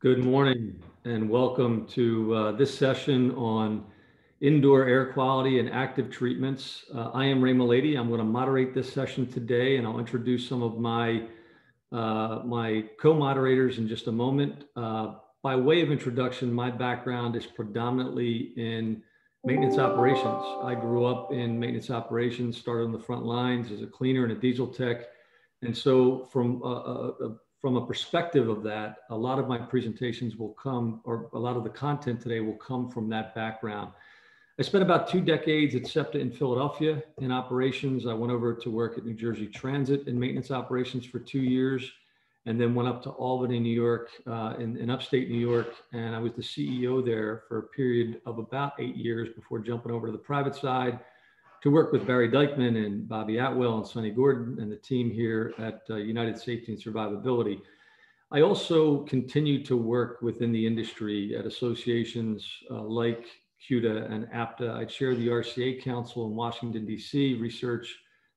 Good morning and welcome to uh, this session on indoor air quality and active treatments. Uh, I am Ray Melleady. I'm going to moderate this session today and I'll introduce some of my, uh, my co-moderators in just a moment. Uh, by way of introduction, my background is predominantly in maintenance operations. I grew up in maintenance operations, started on the front lines as a cleaner and a diesel tech. And so from a, a, from a perspective of that, a lot of my presentations will come, or a lot of the content today will come from that background. I spent about two decades at SEPTA in Philadelphia in operations. I went over to work at New Jersey Transit in maintenance operations for two years, and then went up to Albany, New York, uh, in, in upstate New York. And I was the CEO there for a period of about eight years before jumping over to the private side to work with Barry Dykman and Bobby Atwell and Sonny Gordon and the team here at uh, United Safety and Survivability. I also continue to work within the industry at associations uh, like CUTA and APTA. I chair the RCA Council in Washington, D.C., research,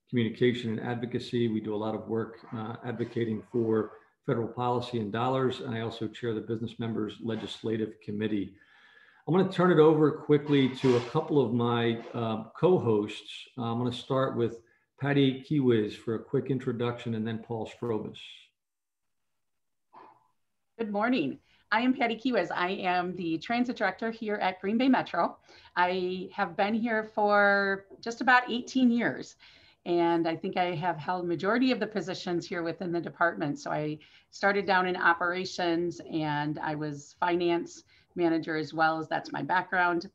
communication, and advocacy. We do a lot of work uh, advocating for federal policy and dollars. And I also chair the Business Members Legislative Committee. I'm going to turn it over quickly to a couple of my uh, co-hosts. I'm going to start with Patty Kiewiz for a quick introduction and then Paul Strobis. Good morning. I am Patty Kiewiz. I am the transit director here at Green Bay Metro. I have been here for just about 18 years. And I think I have held majority of the positions here within the department. So I started down in operations and I was finance manager as well as that's my background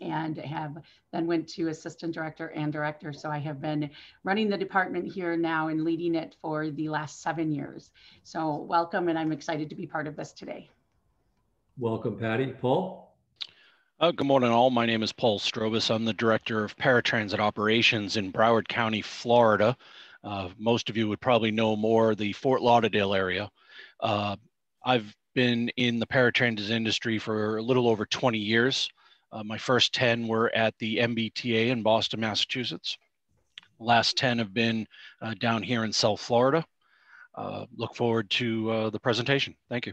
and have then went to assistant director and director. So I have been running the department here now and leading it for the last seven years. So welcome and I'm excited to be part of this today. Welcome, Patty. Paul? Uh, good morning, all. My name is Paul Strobis. I'm the Director of Paratransit Operations in Broward County, Florida. Uh, most of you would probably know more the Fort Lauderdale area. Uh, I've been in the paratransit industry for a little over 20 years. Uh, my first 10 were at the MBTA in Boston, Massachusetts. Last 10 have been uh, down here in South Florida. Uh, look forward to uh, the presentation. Thank you.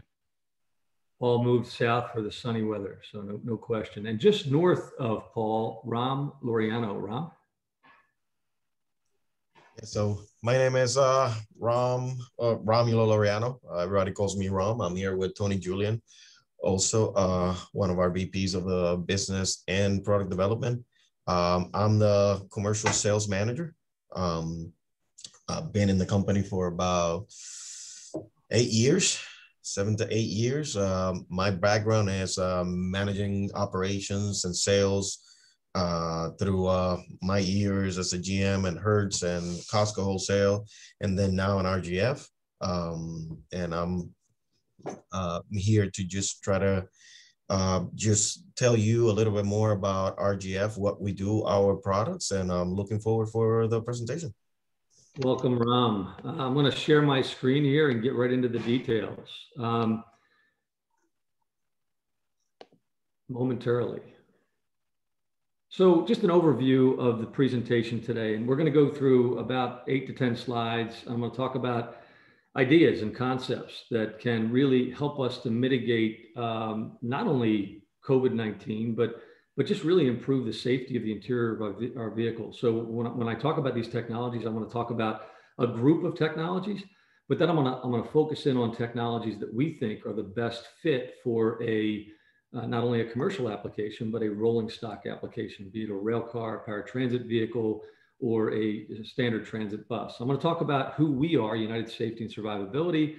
Paul moved south for the sunny weather, so no, no question. And just north of Paul, Ram Laureano. Ram? So my name is uh, Ram uh, Romulo Laureano. Uh, everybody calls me Ram. I'm here with Tony Julian, also uh, one of our VPs of the business and product development. Um, I'm the commercial sales manager. Um, I've been in the company for about eight years, seven to eight years. Um, my background is um, managing operations and sales uh, through uh, my years as a GM and Hertz and Costco Wholesale, and then now in RGF. Um, and I'm uh, here to just try to uh, just tell you a little bit more about RGF, what we do, our products, and I'm looking forward for the presentation. Welcome, Ram. I'm going to share my screen here and get right into the details um, momentarily. So just an overview of the presentation today, and we're going to go through about eight to 10 slides. I'm going to talk about ideas and concepts that can really help us to mitigate um, not only COVID-19, but but just really improve the safety of the interior of our, our vehicles. So when, when I talk about these technologies, I want to talk about a group of technologies, but then I'm going to, I'm going to focus in on technologies that we think are the best fit for a uh, not only a commercial application, but a rolling stock application, be it a rail car, paratransit vehicle, or a, a standard transit bus. I'm going to talk about who we are, United Safety and Survivability.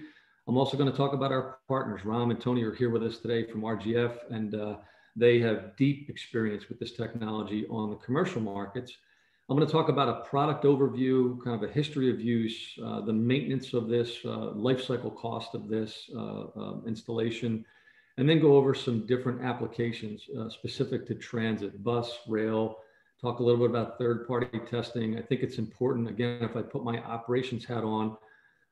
I'm also going to talk about our partners. Ram and Tony are here with us today from RGF, and uh, they have deep experience with this technology on the commercial markets. I'm going to talk about a product overview, kind of a history of use, uh, the maintenance of this, uh, life cycle cost of this uh, uh, installation, and then go over some different applications uh, specific to transit, bus, rail, talk a little bit about third party testing. I think it's important, again, if I put my operations hat on,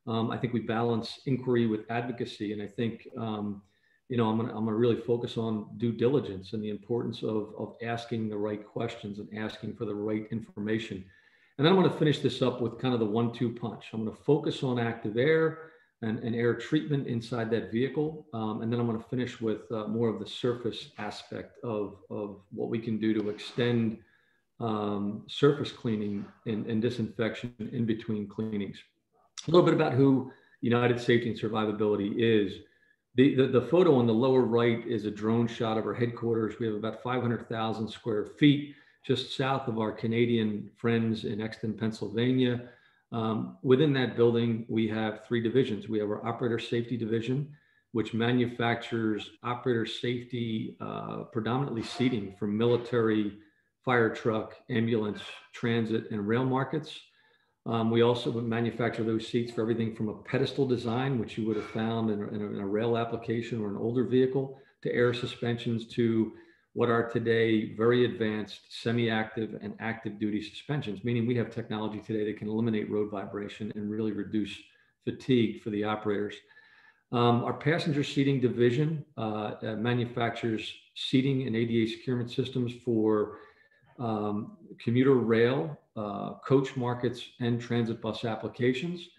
um, I think we balance inquiry with advocacy. And I think, um, you know, I'm gonna, I'm gonna really focus on due diligence and the importance of, of asking the right questions and asking for the right information. And then I'm gonna finish this up with kind of the one-two punch. I'm gonna focus on active air, and, air treatment inside that vehicle. Um, and then I'm going to finish with uh, more of the surface aspect of, of what we can do to extend um, surface cleaning and, and disinfection in between cleanings. A little bit about who United Safety and Survivability is. The, the, the, photo on the lower right is a drone shot of our headquarters. We have about 500,000 square feet just south of our Canadian friends in Exton, Pennsylvania. Um, within that building, we have three divisions. We have our operator safety division, which manufactures operator safety, uh, predominantly seating for military, fire truck, ambulance, transit, and rail markets. Um, we also manufacture those seats for everything from a pedestal design, which you would have found in a, in a, in a rail application or an older vehicle, to air suspensions, to what are today very advanced semi-active and active duty suspensions, meaning we have technology today that can eliminate road vibration and really reduce fatigue for the operators. Um, our passenger seating division uh, uh, manufactures seating and ADA securement systems for um, commuter rail, uh, coach markets, and transit bus applications.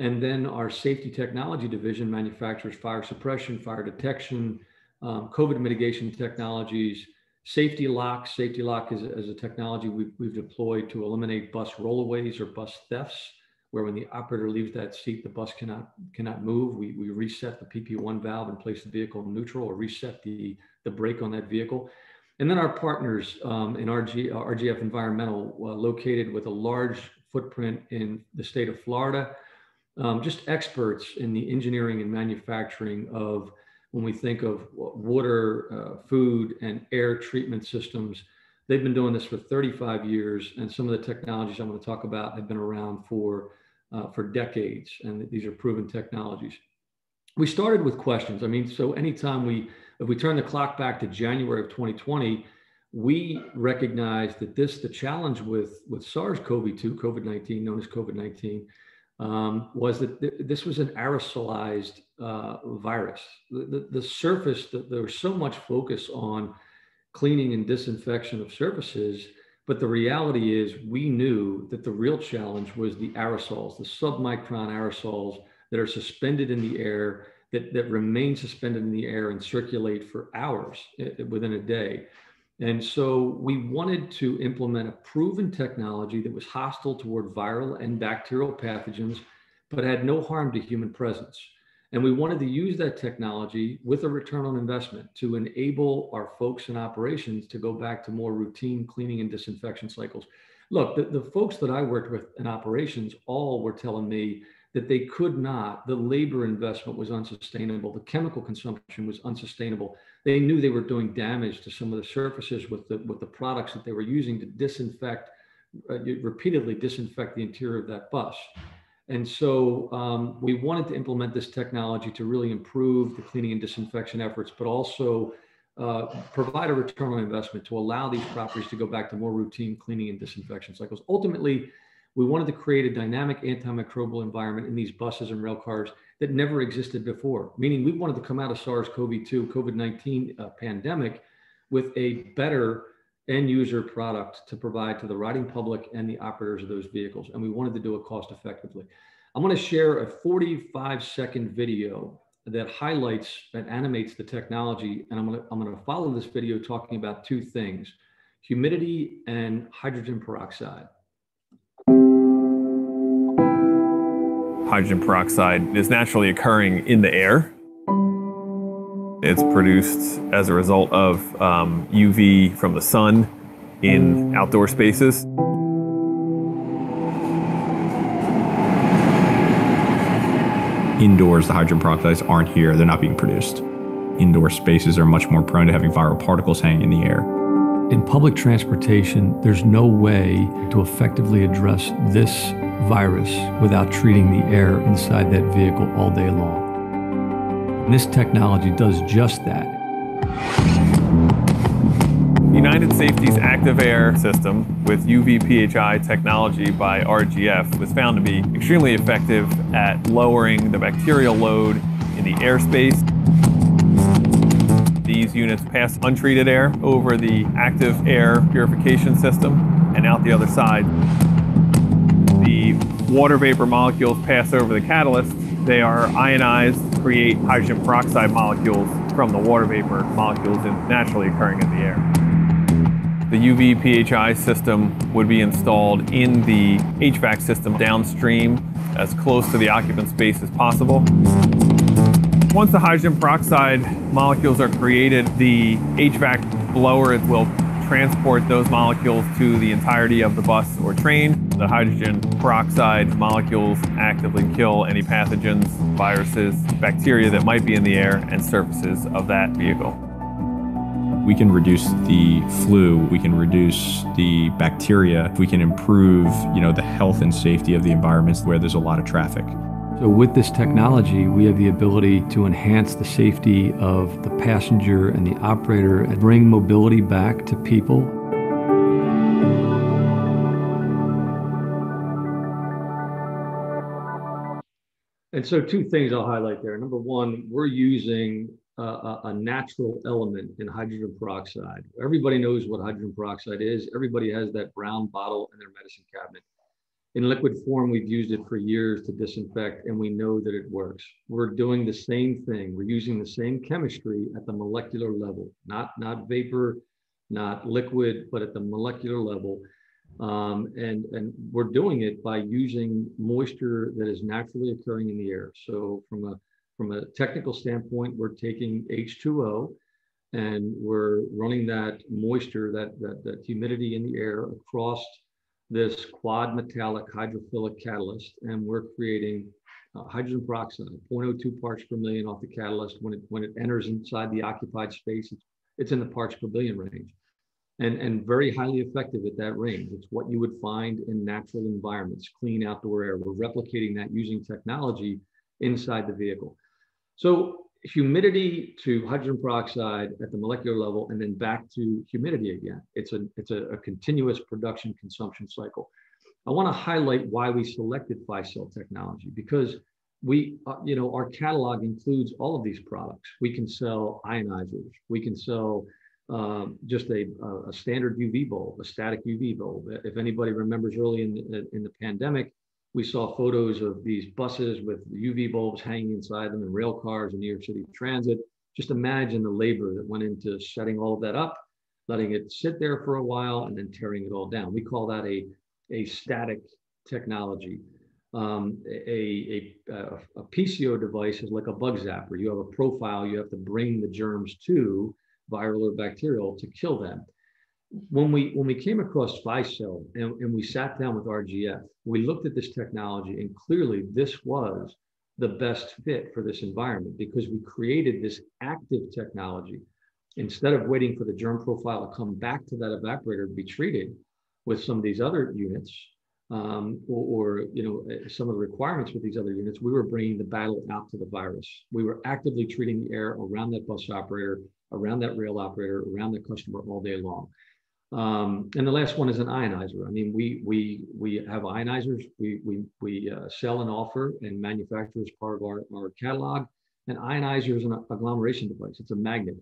And then our safety technology division manufactures fire suppression, fire detection, um, COVID mitigation technologies, safety lock. Safety lock is, is a technology we've, we've deployed to eliminate bus rollaways or bus thefts, where when the operator leaves that seat, the bus cannot cannot move. We, we reset the PP1 valve and place the vehicle in neutral or reset the, the brake on that vehicle. And then our partners um, in RG, RGF Environmental, uh, located with a large footprint in the state of Florida, um, just experts in the engineering and manufacturing of when we think of water, uh, food, and air treatment systems. They've been doing this for 35 years, and some of the technologies I'm going to talk about have been around for, uh, for decades, and these are proven technologies. We started with questions. I mean, so anytime we, if we turn the clock back to January of 2020, we recognized that this, the challenge with, with SARS-CoV-2, COVID-19, known as COVID-19, um, was that th- this was an aerosolized uh, virus. The, the, the surface, the, there was so much focus on cleaning and disinfection of surfaces, but the reality is we knew that the real challenge was the aerosols, the submicron aerosols that are suspended in the air, that, that remain suspended in the air and circulate for hours eh, within a day. And so we wanted to implement a proven technology that was hostile toward viral and bacterial pathogens, but had no harm to human presence. And we wanted to use that technology with a return on investment to enable our folks in operations to go back to more routine cleaning and disinfection cycles. Look, the, the folks that I worked with in operations all were telling me that they could not, the labor investment was unsustainable, the chemical consumption was unsustainable. They knew they were doing damage to some of the surfaces with the, with the products that they were using to disinfect, uh, repeatedly disinfect the interior of that bus. And so um, we wanted to implement this technology to really improve the cleaning and disinfection efforts, but also uh, provide a return on investment to allow these properties to go back to more routine cleaning and disinfection cycles. Ultimately, we wanted to create a dynamic antimicrobial environment in these buses and rail cars that never existed before, meaning we wanted to come out of SARS-CoV-2, COVID-19 uh, pandemic with a better end user product to provide to the riding public and the operators of those vehicles. And we wanted to do it cost effectively. I'm going to share a 45 second video that highlights and animates the technology. And I'm going to, I'm going to follow this video talking about two things, humidity and hydrogen peroxide. Hydrogen peroxide is naturally occurring in the air. It's produced as a result of um, UV from the sun in outdoor spaces. Indoors, the hydrogen peroxides aren't here, they're not being produced. Indoor spaces are much more prone to having viral particles hanging in the air. In public transportation, there's no way to effectively address this virus without treating the air inside that vehicle all day long. And this technology does just that. United Safety's Active Air system with UV PHI technology by RGF was found to be extremely effective at lowering the bacterial load in the airspace. These units pass untreated air over the active air purification system and out the other side The water vapor molecules pass over the catalyst They are ionized, create hydrogen peroxide molecules from the water vapor molecules naturally occurring in the air. The UV PHI system would be installed in the HVAC system downstream as close to the occupant space as possible. Once the hydrogen peroxide molecules are created, the HVAC blower will transport those molecules to the entirety of the bus or train. The hydrogen peroxide molecules actively kill any pathogens, viruses, bacteria that might be in the air and surfaces of that vehicle. We can reduce the flu, we can reduce the bacteria, we can improve, you know, the health and safety of the environments where there's a lot of traffic. So with this technology, we have the ability to enhance the safety of the passenger and the operator and bring mobility back to people. And so two things I'll highlight there. Number one, we're using uh, a, a, natural element in hydrogen peroxide. Everybody knows what hydrogen peroxide is. Everybody has that brown bottle in their medicine cabinet in liquid form, we've used it for years to disinfect, and we know that it works. We're doing the same thing. We're using the same chemistry at the molecular level, not, not vapor, not liquid, but at the molecular level. Um, and, and we're doing it by using moisture that is naturally occurring in the air. So from a, from a technical standpoint, we're taking H2O and we're running that moisture, that, that, that humidity in the air across this quad metallic hydrophilic catalyst, and we're creating uh, hydrogen peroxide, 0.02 parts per million off the catalyst. When it when it enters inside the occupied space, it's, it's in the parts per billion range, and and very highly effective at that range. It's what you would find in natural environments, clean outdoor air. We're replicating that using technology inside the vehicle. So humidity to hydrogen peroxide at the molecular level and then back to humidity again. It's a, it's a, a continuous production consumption cycle. I want to highlight why we selected Phycell technology because we, uh, you know, our catalog includes all of these products. We can sell ionizers. We can sell um, just a, a standard UV bulb, a static UV bulb. If anybody remembers early in the, in the pandemic, we saw photos of these buses with UV bulbs hanging inside them and rail cars in New York City Transit. Just imagine the labor that went into setting all of that up, letting it sit there for a while, and then tearing it all down. We call that a, a static technology. Um, a, a, a, PCO device is like a bug zapper. You have a profile, you have to bring the germs to, viral or bacterial, to kill them when we when we came across Phycell and, and we sat down with RGF, we looked at this technology and clearly this was the best fit for this environment because we created this active technology. Instead of waiting for the germ profile to come back to that evaporator to be treated with some of these other units, um, or, or, you know eh, some of the requirements with these other units, we were bringing the battle out to the virus. We were actively treating the air around that bus operator, around that rail operator, around the customer all day long. Um, and the last one is an ionizer. I mean, we we we have ionizers. We we we uh, sell and offer and manufacture as part of our, our catalog. An ionizer is an agglomeration device. It's a magnet.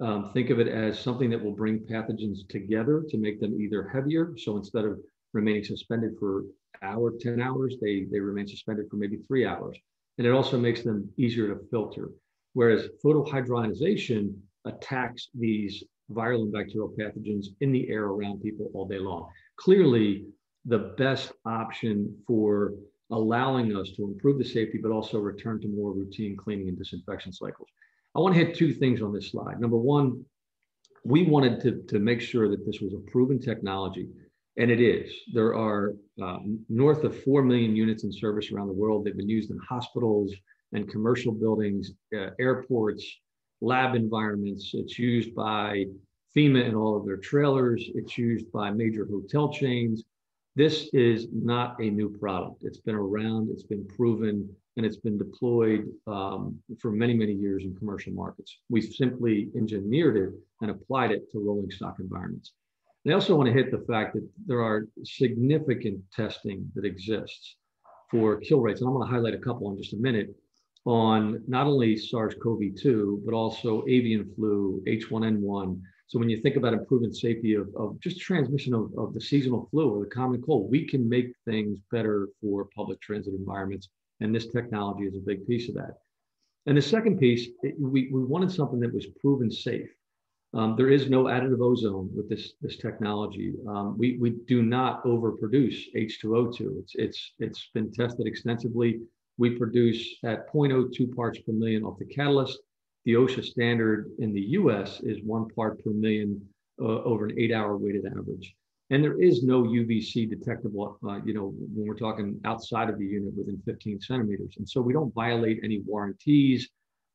Um, think of it as something that will bring pathogens together to make them either heavier. So instead of remaining suspended for hour, 10 hours, they, they remain suspended for maybe three hours. And it also makes them easier to filter. Whereas photohydroionization attacks these viral and bacterial pathogens in the air around people all day long. Clearly, the best option for allowing us to improve the safety, but also return to more routine cleaning and disinfection cycles. I want to hit two things on this slide. Number one, we wanted to, to make sure that this was a proven technology, and it is. There are uh, north of 4 million units in service around the world. They've been used in hospitals and commercial buildings, uh, airports, lab environments. It's used by FEMA in all of their trailers. It's used by major hotel chains. This is not a new product. It's been around, it's been proven, and it's been deployed um, for many, many years in commercial markets. We've simply engineered it and applied it to rolling stock environments. And I also want to hit the fact that there are significant testing that exists for kill rates. And I'm going to highlight a couple in just a minute on not only SARS-CoV-2, but also avian flu, H1N1. So when you think about improving safety of, of just transmission of, of the seasonal flu or the common cold, we can make things better for public transit environments And this technology is a big piece of that. And the second piece, we, we wanted something that was proven safe. Um, there is no additive ozone with this, this technology. Um, we, we do not overproduce H2O2. It's, it's, it's been tested extensively. We produce at 0.02 parts per million of the catalyst. The OSHA standard in the US is one part per million uh, over an eight hour weighted average. And there is no UVC detectable, uh, you know, when we're talking outside of the unit within 15 centimeters. And so we don't violate any warranties.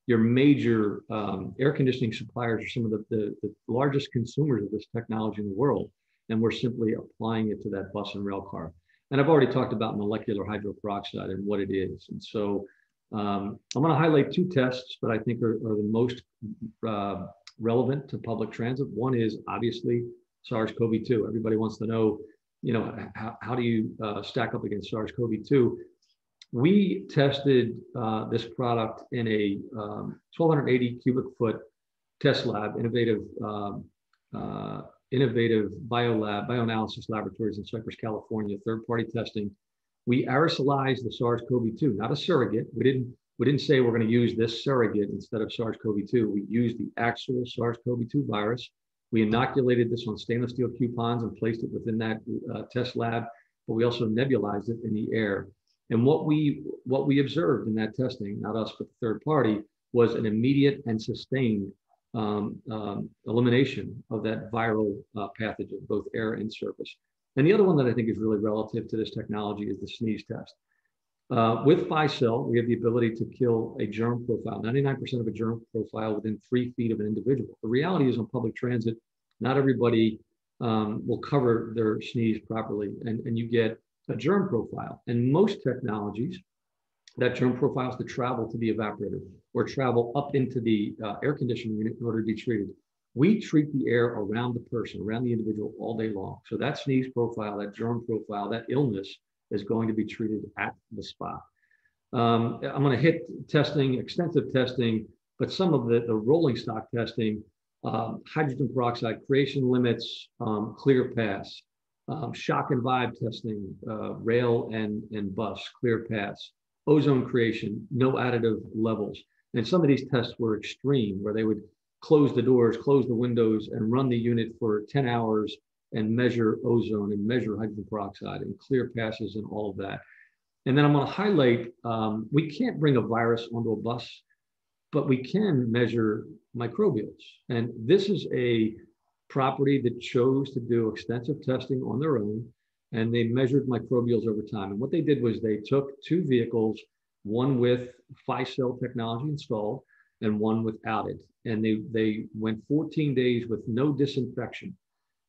Your major um, air conditioning suppliers are some of the, the, the, largest consumers of this technology in the world. And we're simply applying it to that bus and rail car. And I've already talked about molecular hydroperoxide and what it is. And so um, I'm going to highlight two tests that I think are, are the most uh, relevant to public transit. One is obviously SARS-CoV-2. Everybody wants to know, you know, how, how do you uh, stack up against SARS-CoV-2? We tested uh, this product in a um, 1,280 cubic foot test lab, innovative, um, uh, innovative biolab, bioanalysis laboratories in Cypress, California, third-party testing. We aerosolized the SARS-CoV-2, not a surrogate. We didn't we didn't say we're going to use this surrogate instead of SARS-CoV-2. We used the actual SARS-CoV-2 virus we inoculated this on stainless steel coupons and placed it within that uh, test lab, but we also nebulized it in the air. And what we what we observed in that testing, not us but the third party, was an immediate and sustained um, um, elimination of that viral uh, pathogen, both air and surface. And the other one that I think is really relative to this technology is the sneeze test. Uh, with PhyCell, we have the ability to kill a germ profile, 99% of a germ profile within three feet of an individual. The reality is on public transit, not everybody um, will cover their sneeze properly and, and you get a germ profile. And most technologies, that germ profile is to travel to the evaporator or travel up into the uh, air conditioning unit in order to be treated. We treat the air around the person, around the individual all day long. So that sneeze profile, that germ profile, that illness is going to be treated at the spot. Um, I'm going to hit testing, extensive testing, but some of the, the rolling stock testing, um, hydrogen peroxide creation limits, um, clear pass, um, shock and vibe testing, uh, rail and, and bus, clear pass, ozone creation, no additive levels. And some of these tests were extreme, where they would close the doors, close the windows, and run the unit for 10 hours and measure ozone and measure hydrogen peroxide and clear passes and all of that. And then I'm going to highlight um, we can't bring a virus onto a bus, but we can measure microbials. And this is a property that chose to do extensive testing on their own and they measured microbials over time. And what they did was they took two vehicles, one with PhyCell technology installed and one without it. And they, they went 14 days with no disinfection.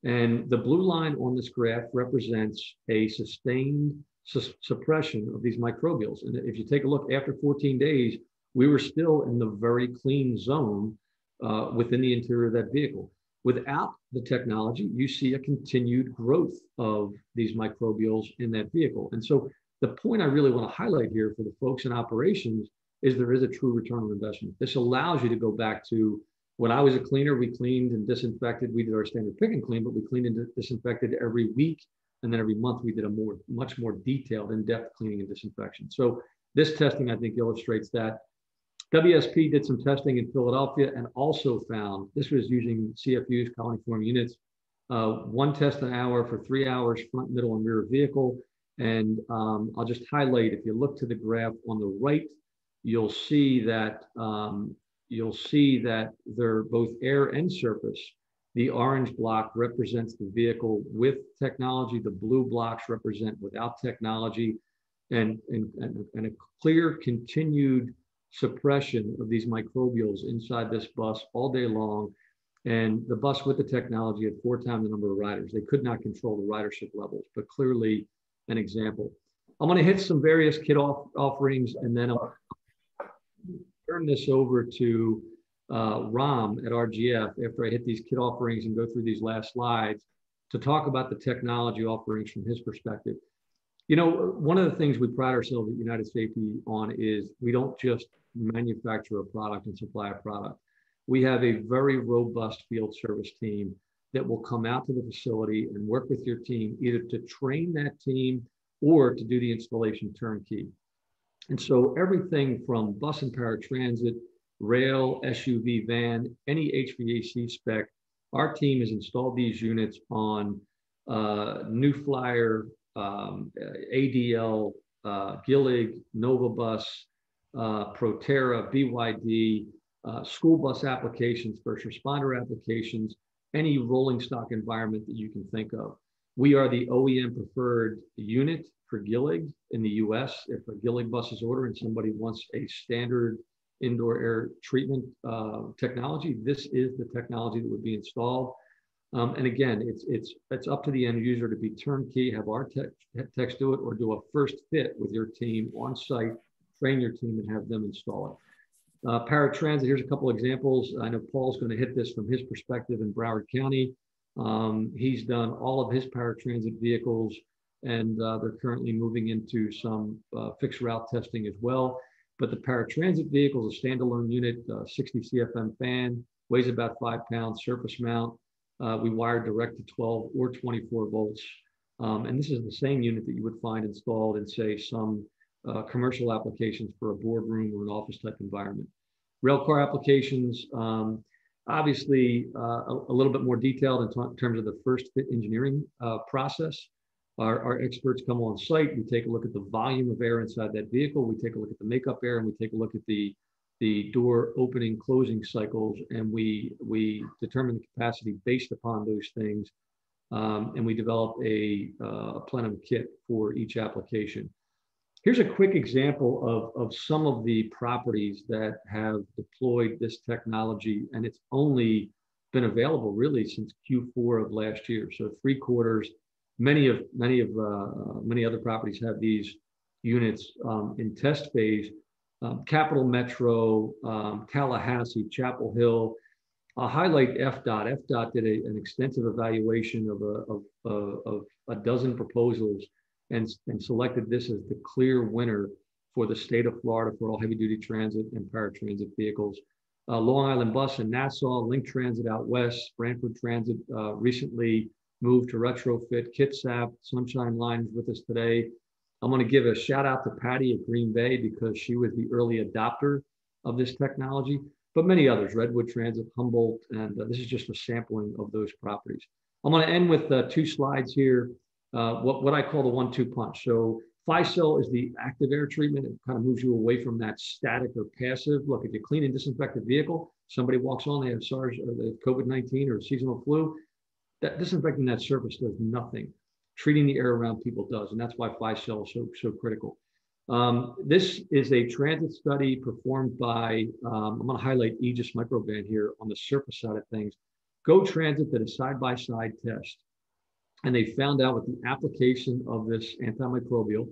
And the blue line on this graph represents a sustained su suppression of these microbials. And if you take a look after 14 days, we were still in the very clean zone uh, within the interior of that vehicle. Without the technology, you see a continued growth of these microbials in that vehicle. And so the point I really want to highlight here for the folks in operations is there is a true return on investment. This allows you to go back to when I was a cleaner, we cleaned and disinfected. We did our standard pick and clean, but we cleaned and disinfected every week. And then every month we did a more, much more detailed in-depth cleaning and disinfection. So this testing, I think, illustrates that. WSP did some testing in Philadelphia and also found, this was using CFU's colony-form units, uh, one test an hour for three hours, front, middle, and rear vehicle. And um, I'll just highlight, if you look to the graph on the right, you'll see that um, you'll see that they're both air and surface. The orange block represents the vehicle with technology. The blue blocks represent without technology and, and, and, and a clear continued suppression of these microbials inside this bus all day long. And the bus with the technology had four times the number of riders. They could not control the ridership levels, but clearly an example. I'm going to hit some various kit off offerings and then I'll turn this over to uh, Ram at RGF after I hit these kit offerings and go through these last slides to talk about the technology offerings from his perspective. You know, one of the things we pride ourselves at United Safety on is we don't just manufacture a product and supply a product. We have a very robust field service team that will come out to the facility and work with your team either to train that team or to do the installation turnkey. And so everything from bus and paratransit, rail, SUV, van, any HVAC spec, our team has installed these units on uh, New Flyer, um, ADL, uh, Gillig, Nova Bus, uh, Proterra, BYD, uh, school bus applications, first responder applications, any rolling stock environment that you can think of. We are the OEM preferred unit for Gillig in the US. If a Gillig bus is ordered and somebody wants a standard indoor air treatment uh, technology, this is the technology that would be installed. Um, and again, it's it's it's up to the end user to be turnkey, have our tech, techs do it, or do a first fit with your team on site, train your team, and have them install it. Uh, paratransit. Here's a couple examples. I know Paul's going to hit this from his perspective in Broward County. Um, he's done all of his paratransit vehicles, and uh, they're currently moving into some uh, fixed route testing as well. But the paratransit vehicle is a standalone unit, uh, 60 CFM fan, weighs about five pounds, surface mount. Uh, we wired direct to 12 or 24 volts. Um, and this is the same unit that you would find installed in, say, some uh, commercial applications for a boardroom or an office type environment. Railcar applications, um, obviously uh, a, a, little bit more detailed in terms of the first fit engineering uh, process. Our, our, experts come on site, we take a look at the volume of air inside that vehicle, we take a look at the makeup air, and we take a look at the the door opening closing cycles and we we determine the capacity based upon those things um, and we develop a, uh, a plenum kit for each application here's a quick example of, of some of the properties that have deployed this technology and it's only been available really since q4 of last year so three quarters many of many of uh, many other properties have these units um, in test phase um, Capital Metro, um, Tallahassee, Chapel Hill. I'll highlight FDOT. FDOT did a, an extensive evaluation of a, of, uh, of a dozen proposals and, and selected this as the clear winner for the state of Florida for all heavy duty transit and paratransit vehicles. Uh, Long Island Bus in Nassau, Link Transit out west, Brantford Transit uh, recently moved to retrofit. Kitsap, Sunshine Lines with us today. I'm going to give a shout out to Patty at Green Bay because she was the early adopter of this technology, but many others, Redwood Transit, Humboldt, and uh, this is just a sampling of those properties. I'm going to end with uh, two slides here, uh, what, what I call the one-two punch. So PhyCell is the active air treatment. It kind of moves you away from that static or passive. Look, if you clean and disinfect a vehicle, somebody walks on, they have SARS or the COVID-19 or seasonal flu, that disinfecting that surface does nothing treating the air around people does. And that's why PhyCell is so, so critical. Um, this is a transit study performed by, um, I'm going to highlight Aegis Microban here on the surface side of things. Go Transit did a side-by-side test, and they found out with the application of this antimicrobial,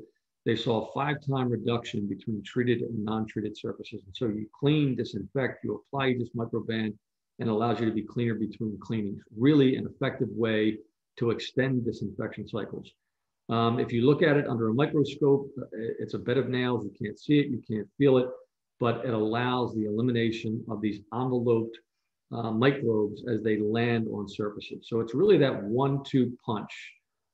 they saw a five-time reduction between treated and non-treated surfaces. And so you clean, disinfect, you apply this microband, and allows you to be cleaner between cleanings. Really an effective way to extend disinfection cycles. Um, if you look at it under a microscope, uh, it's a bed of nails. You can't see it, you can't feel it, but it allows the elimination of these enveloped uh, microbes as they land on surfaces. So it's really that one-two punch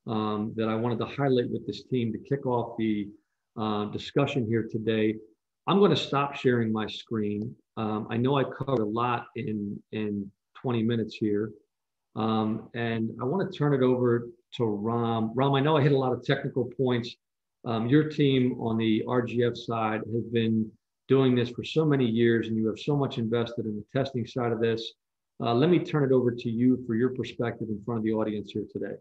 um, that I wanted to highlight with this team to kick off the uh, discussion here today. I'm going to stop sharing my screen. Um, I know I covered a lot in, in 20 minutes here. Um, and I want to turn it over to Ram. Ram, I know I hit a lot of technical points. Um, your team on the RGF side has been doing this for so many years and you have so much invested in the testing side of this. Uh, let me turn it over to you for your perspective in front of the audience here today.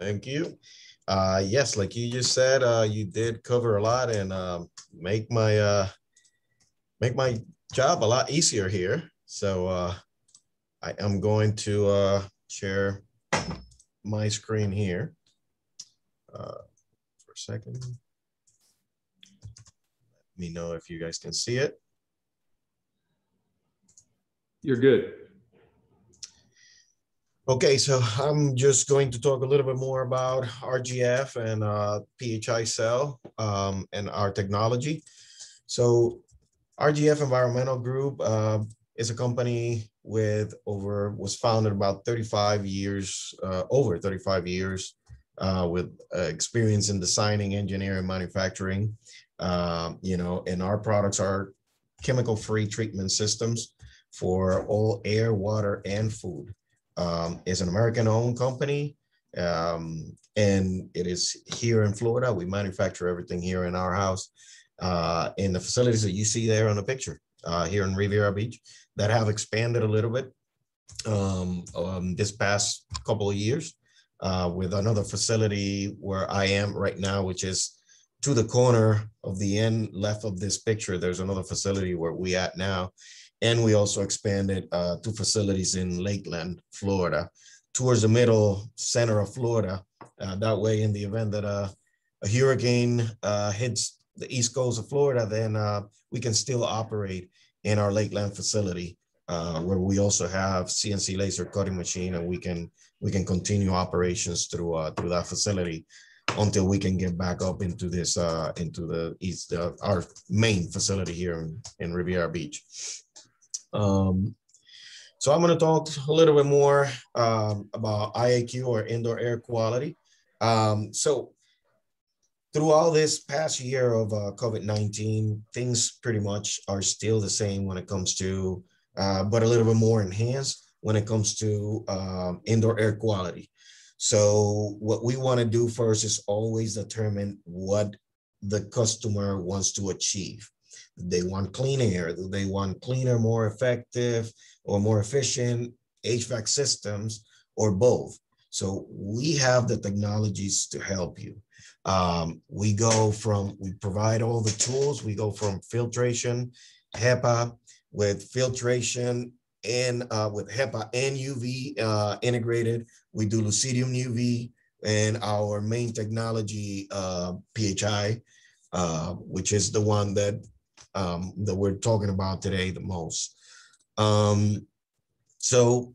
Thank you. Uh, yes, like you just said, uh, you did cover a lot and um, make my uh, make my job a lot easier here. So uh, I am going to uh, share my screen here uh, for a second. Let me know if you guys can see it. You're good. Okay, so I'm just going to talk a little bit more about RGF and uh, PHI cell um, and our technology. So RGF Environmental Group uh, is a company with over was founded about 35 years uh, over 35 years uh, with uh, experience in designing, engineering, manufacturing. Um, you know, and our products are chemical-free treatment systems for all air, water, and food. Um, it's an American-owned company, um, and it is here in Florida. We manufacture everything here in our house, uh, in the facilities that you see there on the picture uh, here in Riviera Beach that have expanded a little bit um, um, this past couple of years uh, with another facility where I am right now, which is to the corner of the end left of this picture. There's another facility where we at now. And we also expanded uh, two facilities in Lakeland, Florida, towards the middle center of Florida. Uh, that way, in the event that a, a hurricane uh, hits the east coast of Florida, then uh, we can still operate in our Lakeland facility, uh, where we also have CNC laser cutting machine, and we can we can continue operations through uh, through that facility until we can get back up into this uh, into the east uh, our main facility here in, in Riviera Beach. Um, so I'm going to talk a little bit more um, about IAQ or indoor air quality. Um, so through all this past year of uh, COVID-19, things pretty much are still the same when it comes to, uh, but a little bit more enhanced when it comes to um, indoor air quality. So what we want to do first is always determine what the customer wants to achieve. They want clean air. They want cleaner, more effective, or more efficient HVAC systems, or both? So we have the technologies to help you. Um, we go from, we provide all the tools. We go from filtration, HEPA, with filtration and uh, with HEPA and UV uh, integrated. We do Lucidium UV and our main technology, uh, PHI, uh, which is the one that um, that we're talking about today the most. Um, so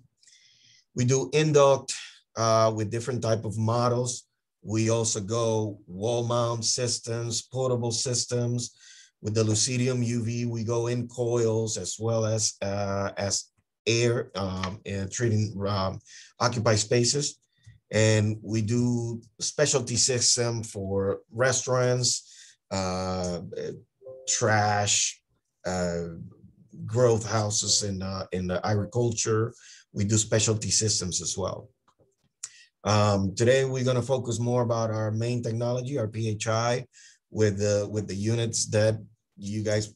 we do induct uh, with different type of models. We also go wall mount systems, portable systems. With the Lucidium UV, we go in coils as well as uh, as air um, and treating um, occupied spaces. And we do specialty system for restaurants, uh, trash, uh, growth houses in, uh, in the agriculture. We do specialty systems as well. Um, today, we're going to focus more about our main technology, our PHI, with the with the units that you guys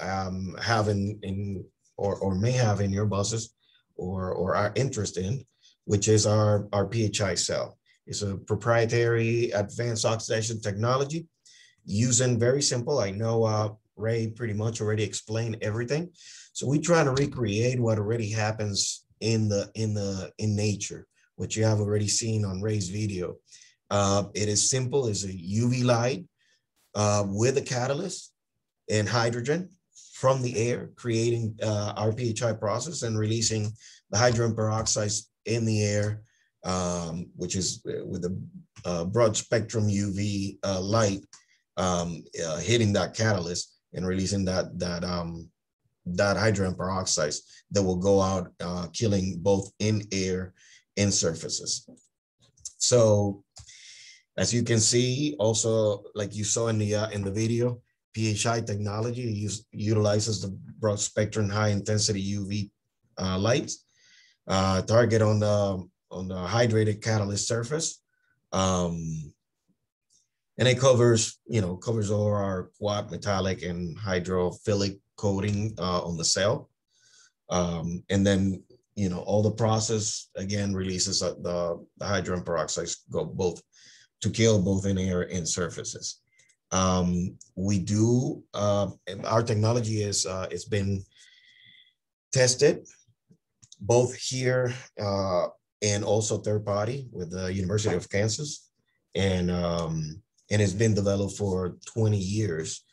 um, have in, in or, or may have in your buses or, or are interested in, which is our, our PHI cell. It's a proprietary advanced oxidation technology using very simple. I know uh, Ray pretty much already explained everything. So we try to recreate what already happens in the in the in nature, which you have already seen on Ray's video. Uh, it is simple. It's a UV light uh, with a catalyst and hydrogen from the air, creating uh, our PHI process and releasing the hydrogen peroxide in the air, um, which is uh, with a uh, broad spectrum UV uh, light um, uh, hitting that catalyst and releasing that that um, that hydrogen peroxide that will go out uh, killing both in air and surfaces. So as you can see, also like you saw in the in the video, PHI technology use, utilizes the broad spectrum high intensity UV uh, lights, uh, target on the on the hydrated catalyst surface. Um, and it covers, you know, covers all our quad metallic and hydrophilic coating uh, on the cell. Um, and then, you know, all the process again releases uh, the, the hydrogen peroxide go both to kill both in air and surfaces. Um, we do, uh, our technology is, uh, it's been tested both here uh, and also third party with the University of Kansas. And, um, and it's been developed for 20 years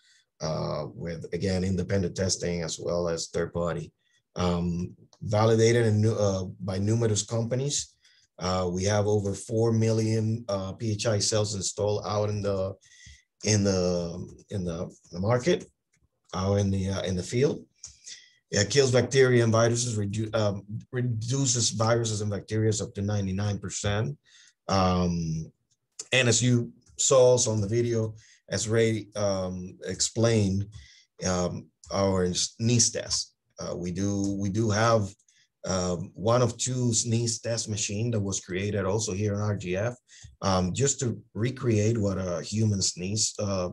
uh, with, again, independent testing as well as third party. Um, validated and, uh, by numerous companies. Uh, we have over 4 million uh, PHI cells installed out in the in the in the, the market or in the uh, in the field. It kills bacteria and viruses, redu um, reduces viruses and bacteria up to 99%. Um, and as you saw on the video, as Ray um, explained, um, our sneeze test. Uh, we do we do have um, one of two sneeze test machine that was created also here in RGF, um, just to recreate what a human sneeze uh,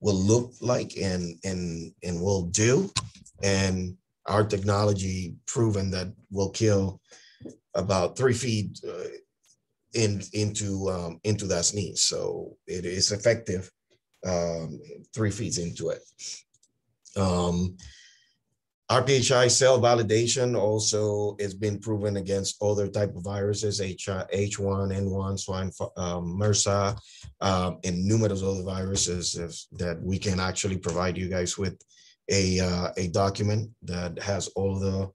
will look like and and and will do. And our technology proven that will kill about three feet uh, in into um, into that sneeze. So it is effective um, three feet into it. RPHI cell validation also has been proven against other type of viruses, H, H1, N1, swine, um, MRSA, um, and numerous other viruses if, that we can actually provide you guys with a, uh, a document that has all the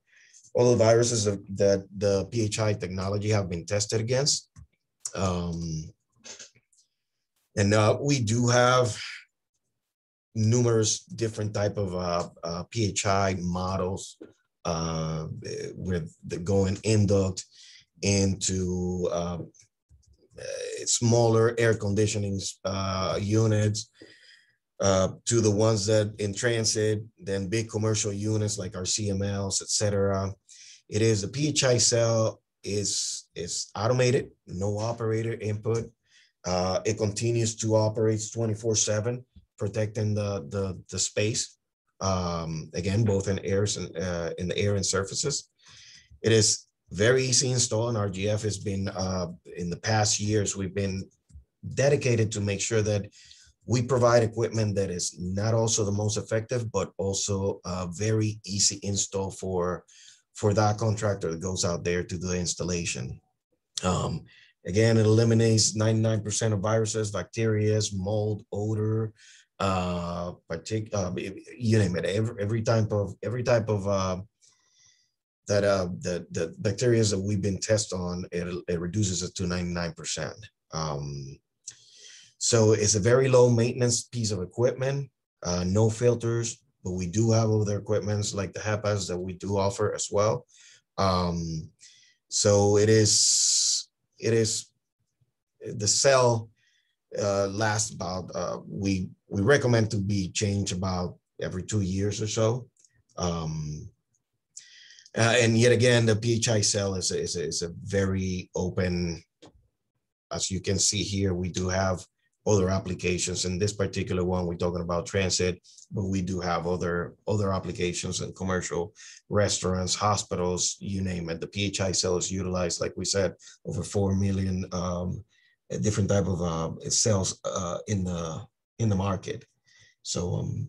all the viruses that the PHI technology have been tested against. Um, and uh, we do have numerous different type of uh, uh, PHI models uh, with the going induct into um, uh, smaller air conditioning uh, units uh, to the ones that in transit, then big commercial units like our CMLs, etc. It is a PHI cell is is automated, no operator input. it continues to operate 24 seven protecting the the, the space. Um, again, both in airs and uh, in the air and surfaces. It is very easy install and RGF has been uh, in the past years, we've been dedicated to make sure that we provide equipment that is not also the most effective, but also a very easy install for, for that contractor that goes out there to do the installation. Um, again, it eliminates 99% of viruses, bacteria, mold, odor, uh, partic- uh, you name it, every, every type of every type of uh, that uh, the the bacteria that we've been tested on, it, it reduces it to 99%. Um, so it's a very low maintenance piece of equipment, uh, no filters, but we do have other equipments like the HEPAs that we do offer as well. Um, so it is, it is the cell uh, lasts about, uh, we we recommend to be changed about every two years or so. Um, uh, and yet again, the PHI cell is a, is, a, is a very open, as you can see here, we do have other applications. In this particular one, we're talking about transit, but we do have other other applications in commercial restaurants, hospitals, you name it. The PHI cell is utilized, like we said, over 4 million um, different type of uh, cells uh, in the in the market. So um,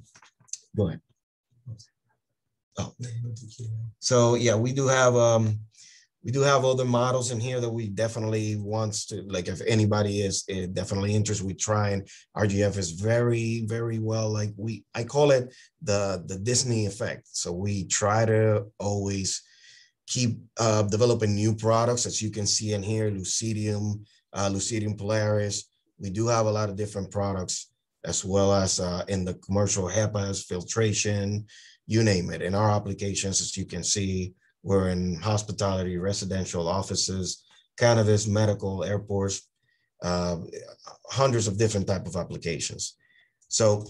go ahead. Oh. So yeah, we do have um, we do have other models in here that we definitely wants to like if anybody is uh, definitely interested we try and rgf is very very well like we i call it the the disney effect so we try to always keep uh, developing new products as you can see in here lucidium uh, lucidium polaris we do have a lot of different products as well as uh, in the commercial HEPAs, filtration, you name it. In our applications, as you can see, we're in hospitality, residential offices, cannabis, medical, airports, uh, hundreds of different type of applications. So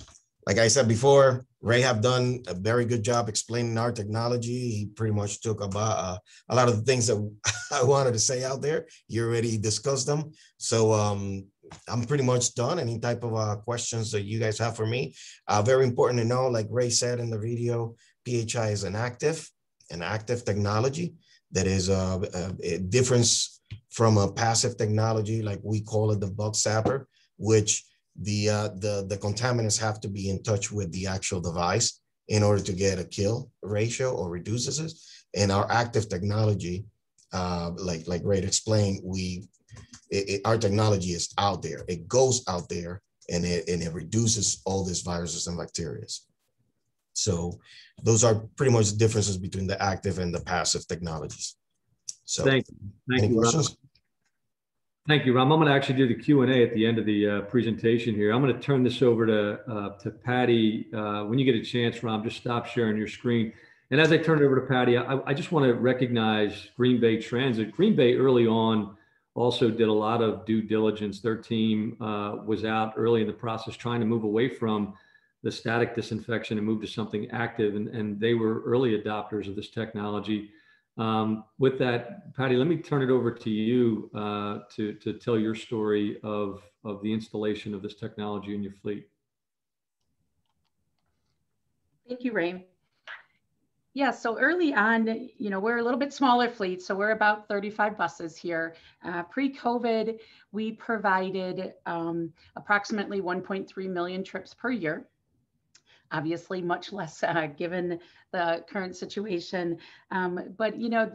like I said before, Ray have done a very good job explaining our technology. He pretty much took about uh, a lot of the things that I wanted to say out there. He already discussed them. So um, I'm pretty much done. Any type of uh, questions that you guys have for me? Uh, very important to know, like Ray said in the video, PHI is an active, an active technology that is a, a, a difference from a passive technology, like we call it the bug zapper, which the uh, the the contaminants have to be in touch with the actual device in order to get a kill ratio or reduces it. And our active technology, uh, like like Ray explained, we it, it, our technology is out there. It goes out there and it, and it reduces all these viruses and bacteria. So those are pretty much the differences between the active and the passive technologies. So thank you. Thank you, Ram. Thank you, Ram. I'm going to actually do the Q&A at the end of the uh, presentation here. I'm going to turn this over to, uh, to Patty. Uh, when you get a chance, Ram, just stop sharing your screen. And as I turn it over to Patty, I, I just want to recognize Green Bay Transit. Green Bay early on also did a lot of due diligence. Their team uh, was out early in the process trying to move away from the static disinfection and move to something active. And, and they were early adopters of this technology. Um, with that, Patty, let me turn it over to you uh, to, to tell your story of, of the installation of this technology in your fleet. Thank you, Ray. Yeah, so early on, you know, we're a little bit smaller fleet, so we're about 35 buses here. Uh, Pre-COVID, we provided um, approximately 1.3 million trips per year. Obviously, much less uh, given the current situation. Um, but, you know,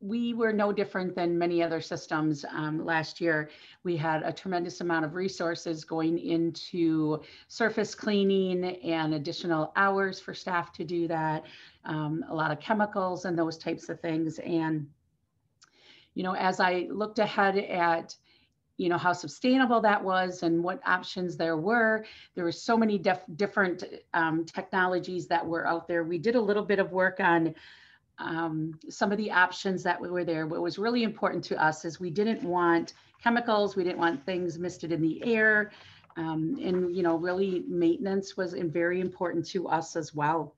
we were no different than many other systems um, last year. We had a tremendous amount of resources going into surface cleaning and additional hours for staff to do that, um, a lot of chemicals and those types of things. And, you know, as I looked ahead at, you know, how sustainable that was and what options there were, there were so many different um, technologies that were out there. We did a little bit of work on um, some of the options that were there. What was really important to us is we didn't want chemicals, we didn't want things misted in the air. Um, and, you know, really maintenance was very important to us as well.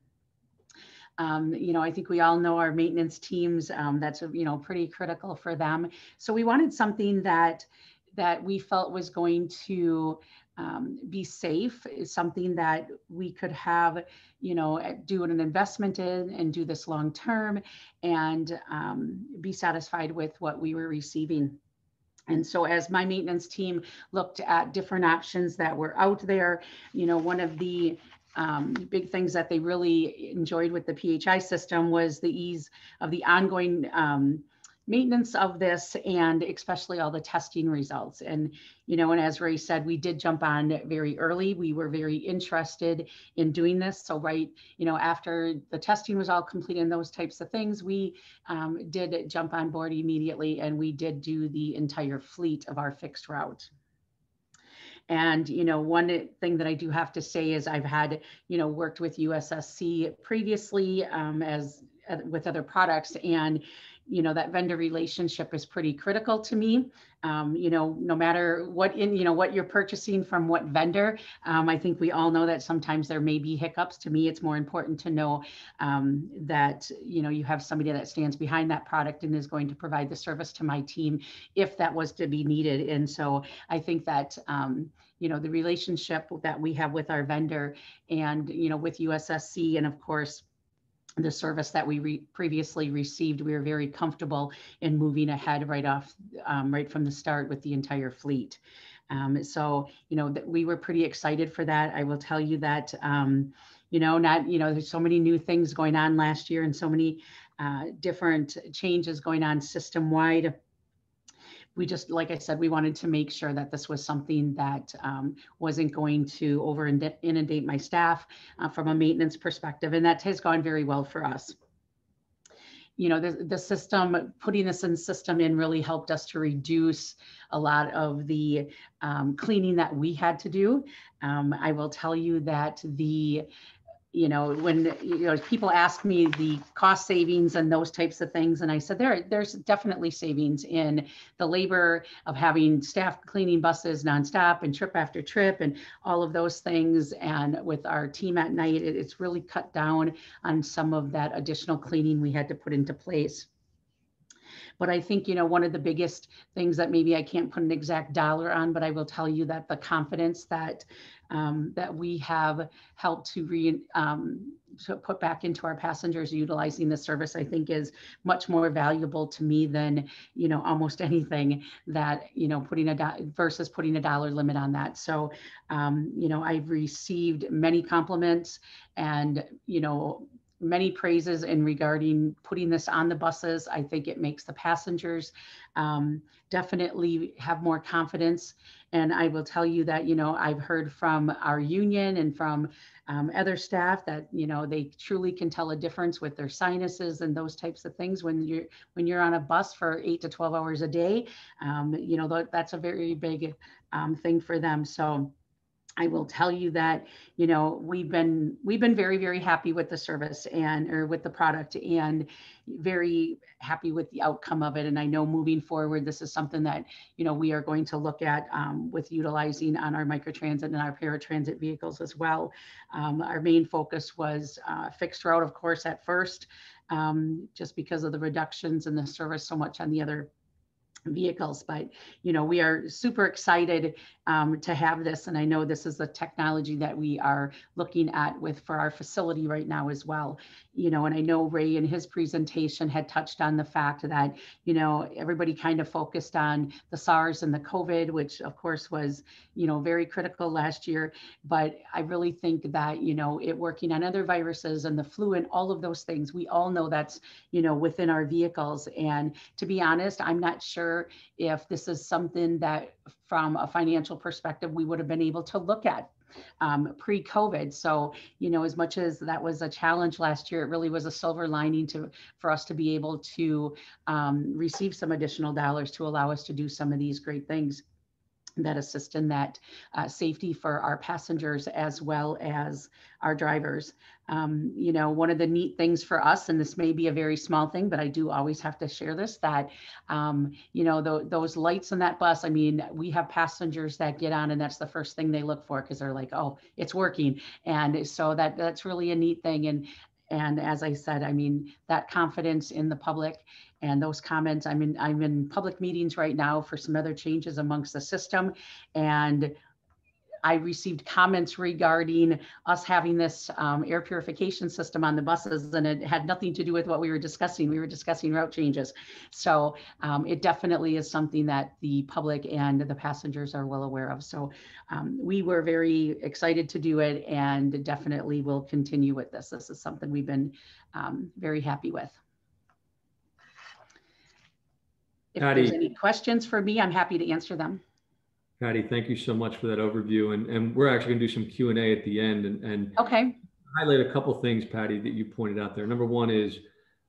Um, you know, I think we all know our maintenance teams, um, that's, you know, pretty critical for them. So we wanted something that, that we felt was going to um, be safe is something that we could have, you know, eh, do an investment in and do this long term and um, be satisfied with what we were receiving. And so as my maintenance team looked at different options that were out there, you know, one of the um, big things that they really enjoyed with the PHI system was the ease of the ongoing um, maintenance of this and especially all the testing results. And, you know, and as Ray said, we did jump on very early. We were very interested in doing this. So right, you know, after the testing was all complete and those types of things, we um, did jump on board immediately and we did do the entire fleet of our fixed route. And, you know, one thing that I do have to say is I've had, you know, worked with USSC previously um, as uh, with other products and you know that vendor relationship is pretty critical to me. Um, you know no matter what in you know what you're purchasing from what vendor um, i think we all know that sometimes there may be hiccups. To me it's more important to know um, that you know you have somebody that stands behind that product and is going to provide the service to my team if that was to be needed. And so i think that um, you know the relationship that we have with our vendor and you know with ussc and of course the service that we re previously received, we were very comfortable in moving ahead right off, um, right from the start with the entire fleet. Um, so, you know, that we were pretty excited for that. I will tell you that, um, you know, not, you know, there's so many new things going on last year and so many uh, different changes going on system wide we just, like I said, we wanted to make sure that this was something that um, wasn't going to over inundate my staff uh, from a maintenance perspective. And that has gone very well for us. You know, the, the system, putting this in system in really helped us to reduce a lot of the um, cleaning that we had to do. Um, I will tell you that the you know when you know people ask me the cost savings and those types of things and i said there there's definitely savings in the labor of having staff cleaning buses nonstop and trip after trip and all of those things and with our team at night it, it's really cut down on some of that additional cleaning we had to put into place. But I think, you know, one of the biggest things that maybe I can't put an exact dollar on, but I will tell you that the confidence that um, that we have helped to re um, to put back into our passengers utilizing the service, I think is much more valuable to me than, you know, almost anything that, you know, putting a do- versus putting a dollar limit on that. So, um, you know, I've received many compliments and, you know, many praises in regarding putting this on the buses. I think it makes the passengers um, definitely have more confidence. And I will tell you that, you know, I've heard from our union and from um, other staff that, you know, they truly can tell a difference with their sinuses and those types of things when you're when you're on a bus for eight to 12 hours a day. Um, you know, that's a very big um, thing for them. So I will tell you that you know we've been we've been very very happy with the service and or with the product and very happy with the outcome of it. And I know moving forward, this is something that you know we are going to look at um, with utilizing on our microtransit and our paratransit vehicles as well. Um, our main focus was uh, fixed route, of course, at first, um, just because of the reductions in the service so much on the other vehicles but you know we are super excited um, to have this and i know this is the technology that we are looking at with for our facility right now as well. You know and i know ray in his presentation had touched on the fact that you know everybody kind of focused on the sars and the covid which of course was you know very critical last year. But i really think that you know it working on other viruses and the flu and all of those things we all know that's you know within our vehicles. And to be honest i'm not sure if this is something that from a financial perspective, we would have been able to look at um, pre-COVID. So, you know, as much as that was a challenge last year, it really was a silver lining to for us to be able to um, receive some additional dollars to allow us to do some of these great things that assist in that uh, safety for our passengers as well as our drivers. Um, you know, one of the neat things for us, and this may be a very small thing, but I do always have to share this that, um, you know, the, those lights on that bus, I mean, we have passengers that get on and that's the first thing they look for because they're like, oh, it's working. And so that that's really a neat thing. And and as I said, I mean, that confidence in the public and those comments, I'm in, I'm in public meetings right now for some other changes amongst the system. And I received comments regarding us having this um, air purification system on the buses, and it had nothing to do with what we were discussing. We were discussing route changes. So um, it definitely is something that the public and the passengers are well aware of. So um, we were very excited to do it and definitely will continue with this. This is something we've been um, very happy with. If Patty. there's any questions for me, I'm happy to answer them. Patty, thank you so much for that overview. And, and we're actually going to do some Q&A at the end and, and Okay. highlight a couple things, Patty, that you pointed out there. Number one is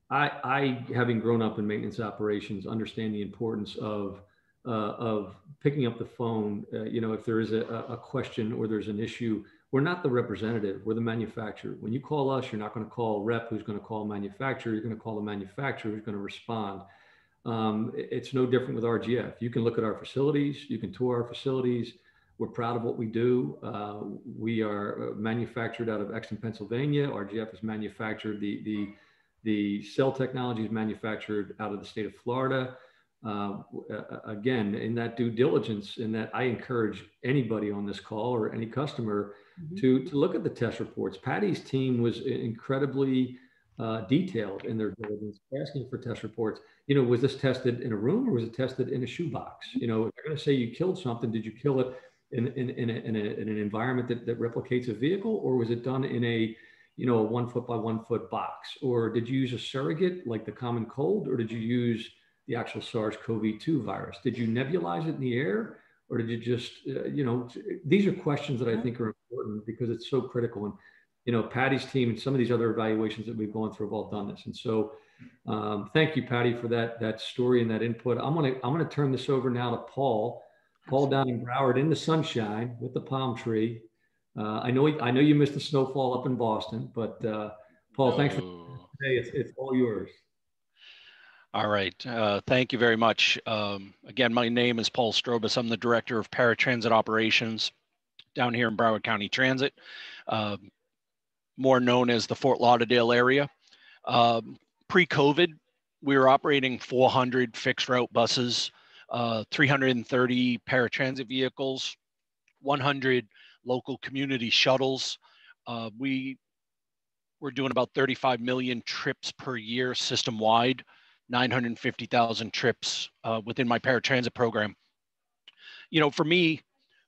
I, I having grown up in maintenance operations, understand the importance of uh, of picking up the phone. Uh, you know, if there is a, a question or there's an issue, we're not the representative. We're the manufacturer. When you call us, you're not going to call rep who's going to call a manufacturer. You're going to call the manufacturer who's going to respond. Um, it's no different with RGF. You can look at our facilities, you can tour our facilities. We're proud of what we do. Uh, we are uh, manufactured out of Exton, Pennsylvania. RGF is manufactured, the, the, the cell technology is manufactured out of the state of Florida. Uh, again, in that due diligence, in that I encourage anybody on this call or any customer mm-hmm. to, to look at the test reports. Patty's team was incredibly uh, detailed in their diligence, asking for test reports. You know, was this tested in a room or was it tested in a shoebox? You know, if they're going to say you killed something, did you kill it in, in, in, a, in, a, in an environment that, that replicates a vehicle or was it done in a, you know, a one foot by one foot box? Or did you use a surrogate like the common cold or did you use the actual SARS-CoV-2 virus? Did you nebulize it in the air? Or did you just, uh, you know, these are questions that I think are important because it's so critical. And you know, Patty's team and some of these other evaluations that we've gone through have all done this. And so um, thank you, Patty, for that, that story and that input. I'm going to, I'm going to turn this over now to Paul, Paul down in Broward in the sunshine with the palm tree. Uh, I know, I know you missed the snowfall up in Boston, but uh, Paul, thanks for today. It's, it's all yours. All right. Uh, thank you very much. Um, again, my name is Paul Strobis. I'm the Director of Paratransit Operations down here in Broward County Transit. Um, more known as the Fort Lauderdale area. Um, Pre-COVID, we were operating 400 fixed route buses, uh, 330 paratransit vehicles, 100 local community shuttles. Uh, we were doing about 35 million trips per year system wide, 950,000 trips uh, within my paratransit program. You know, for me,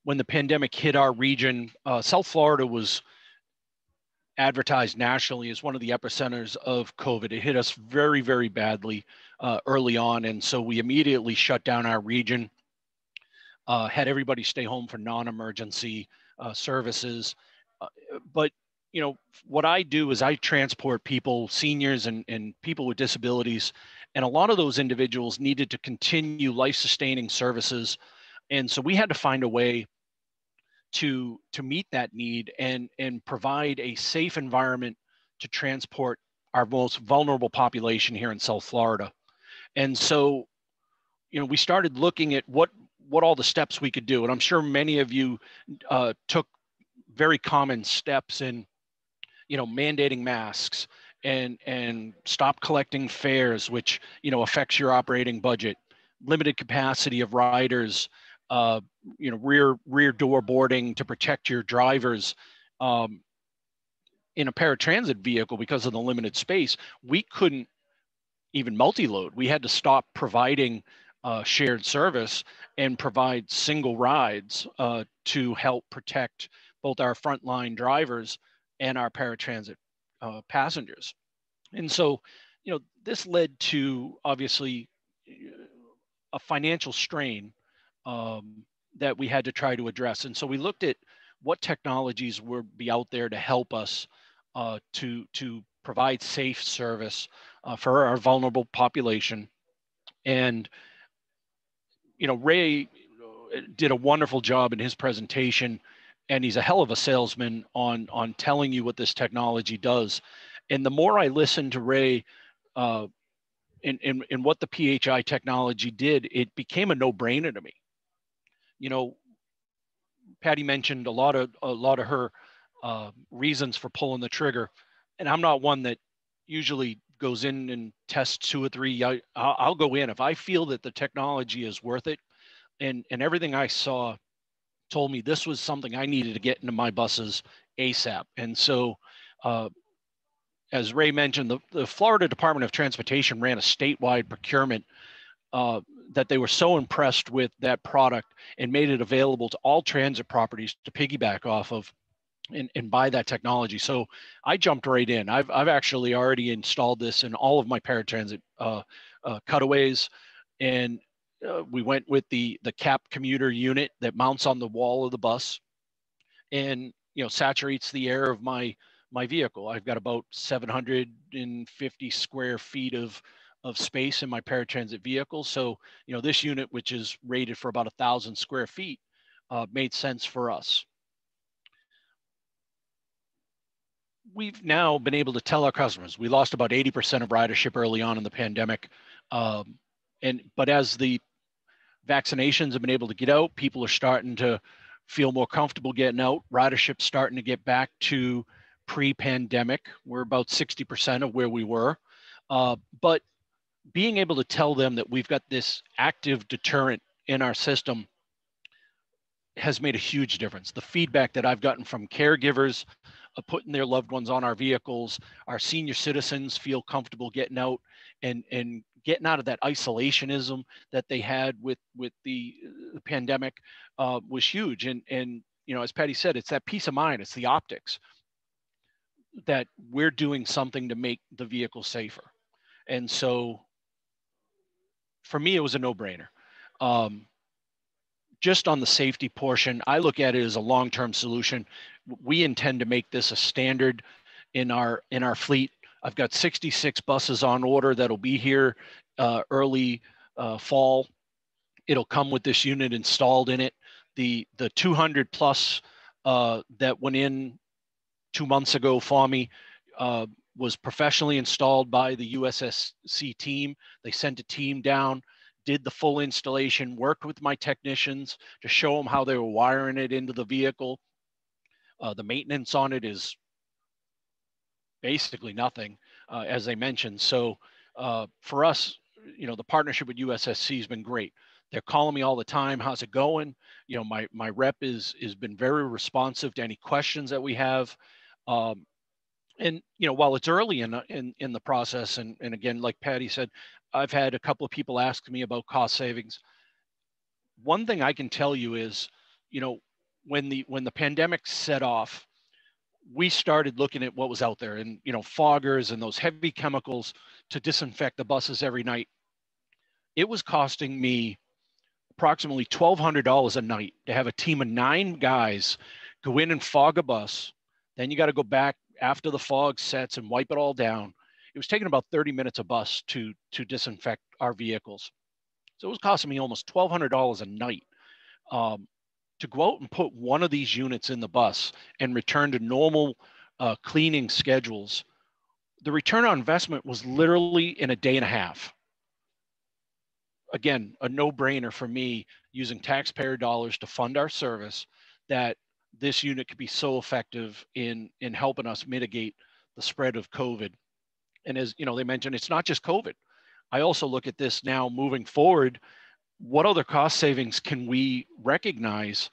when the pandemic hit our region, uh, South Florida was advertised nationally as one of the epicenters of COVID. It hit us very, very badly uh, early on. And so we immediately shut down our region, uh, had everybody stay home for non emergency uh, services. Uh, but you know what I do is I transport people, seniors and, and people with disabilities, and a lot of those individuals needed to continue life-sustaining services, and so we had to find a way to to meet that need and and provide a safe environment to transport our most vulnerable population here in South Florida. And so, you know, we started looking at what what all the steps we could do, and I'm sure many of you uh, took very common steps in, you know, mandating masks and and stop collecting fares, which you know affects your operating budget, limited capacity of riders, uh, you know, rear rear door boarding to protect your drivers. Um, in a paratransit vehicle, because of the limited space, we couldn't even multi-load. We had to stop providing uh, shared service and provide single rides uh, to help protect both our frontline drivers and our paratransit uh, passengers. And so, you know, this led to obviously a financial strain um, that we had to try to address. And so we looked at what technologies would be out there to help us uh, to to provide safe service uh, for our vulnerable population. And you know, Ray uh, did a wonderful job in his presentation, and he's a hell of a salesman on on telling you what this technology does. And the more I listened to Ray. Uh, in, in, in what the PHI technology did, it became a no-brainer to me you know, Patty mentioned a lot of a lot of her uh, reasons for pulling the trigger, and I'm not one that usually goes in and tests two or three. I, I'll go in if I feel that the technology is worth it, and and everything I saw told me this was something I needed to get into my buses ASAP. And so, uh, as Ray mentioned, the, the Florida Department of Transportation ran a statewide procurement uh, that they were so impressed with that product and made it available to all transit properties to piggyback off of and, and buy that technology. So I jumped right in. I've, I've actually already installed this in all of my paratransit uh, uh, cutaways. And uh, we went with the, the cap commuter unit that mounts on the wall of the bus and, you know, saturates the air of my, my vehicle. I've got about 750 square feet of of space in my paratransit vehicle. So, you know, this unit, which is rated for about a thousand square feet, uh, made sense for us. We've now been able to tell our customers we lost about 80% of ridership early on in the pandemic. Um, and but as the vaccinations have been able to get out, people are starting to feel more comfortable getting out. Ridership's starting to get back to pre-pandemic. We're about 60% of where we were. Uh, but being able to tell them that we've got this active deterrent in our system has made a huge difference. The feedback that I've gotten from caregivers putting their loved ones on our vehicles, our senior citizens feel comfortable getting out and and getting out of that isolationism that they had with with the, the pandemic uh, was huge. And and you know, as Patty said, it's that peace of mind. It's the optics that we're doing something to make the vehicle safer. And so for me, it was a no brainer. Um, just on the safety portion, I look at it as a long-term solution. We intend to make this a standard in our in our fleet. I've got 66 buses on order that'll be here uh, early uh, fall. It'll come with this unit installed in it. The the 200 plus uh, that went in two months ago for me uh, was professionally installed by the USSC team. They sent a team down, did the full installation, worked with my technicians to show them how they were wiring it into the vehicle. Uh, the maintenance on it is basically nothing, uh, as I mentioned. So uh, for us, you know, the partnership with USSC has been great. They're calling me all the time. How's it going? You know, my my rep is has been very responsive to any questions that we have. Um, and you know while it's early in in in the process and and again like patty said i've had a couple of people ask me about cost savings. One thing i can tell you is you know when the when the pandemic set off we started looking at what was out there and you know foggers and those heavy chemicals to disinfect the buses every night. It was costing me approximately $1200 a night to have a team of nine guys go in and fog a bus. Then you got to go back after the fog sets and wipe it all down. It was taking about 30 minutes a bus to to disinfect our vehicles. So it was costing me almost $1,200 a night um, to go out and put one of these units in the bus and return to normal uh, cleaning schedules, the return on investment was literally in a day and a half. Again, a no brainer for me using taxpayer dollars to fund our service that this unit could be so effective in, in helping us mitigate the spread of COVID. And as you know, they mentioned, it's not just COVID. I also look at this now moving forward. What other cost savings can we recognize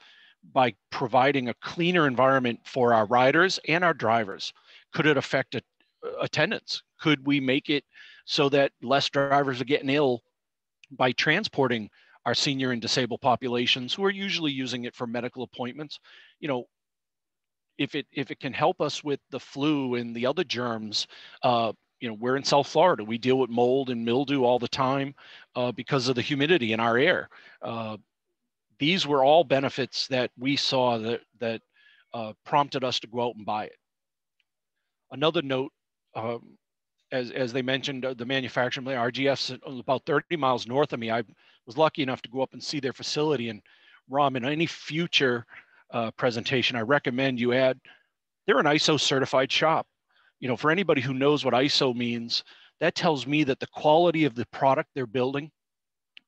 by providing a cleaner environment for our riders and our drivers? Could it affect a, attendance? Could we make it so that less drivers are getting ill by transporting our senior and disabled populations who are usually using it for medical appointments? You know, if it if it can help us with the flu and the other germs, uh, you know, we're in South Florida. We deal with mold and mildew all the time uh, because of the humidity in our air. Uh, these were all benefits that we saw that that uh, prompted us to go out and buy it. Another note, um, as as they mentioned, uh, the manufacturing RGF's about 30 miles north of me. I was lucky enough to go up and see their facility. And Ram, in any future uh, presentation, I recommend you add. They're an ISO certified shop you know, for anybody who knows what ISO means, that tells me that the quality of the product they're building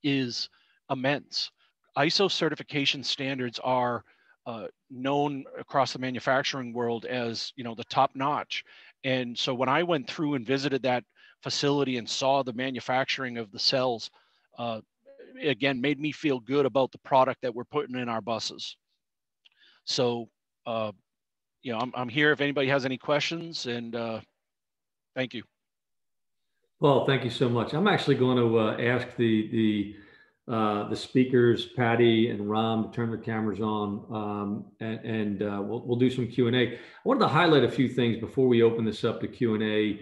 is immense. ISO certification standards are uh, known across the manufacturing world as, you know, the top notch. And so when I went through and visited that facility and saw the manufacturing of the cells, uh, again, made me feel good about the product that we're putting in our buses. So uh, you know, I'm, I'm here if anybody has any questions and uh, thank you. Well, thank you so much. I'm actually going to uh, ask the, the, uh, the speakers, Patty and Ram, to turn their cameras on um, and, and uh, we'll, we'll do some Q&A. I wanted to highlight a few things before we open this up to Q&A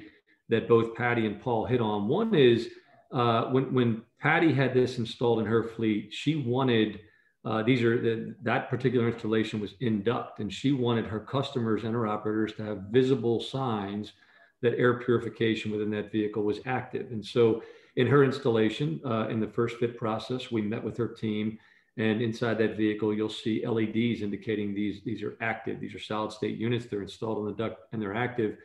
that both Patty and Paul hit on. One is uh, when, when Patty had this installed in her fleet, she wanted uh, these are the, that particular installation was in duct, and she wanted her customers and her operators to have visible signs that air purification within that vehicle was active. And so, in her installation, uh, in the first fit process, we met with her team, and inside that vehicle, you'll see LEDs indicating these these are active. These are solid state units. They're installed in the duct and they're active.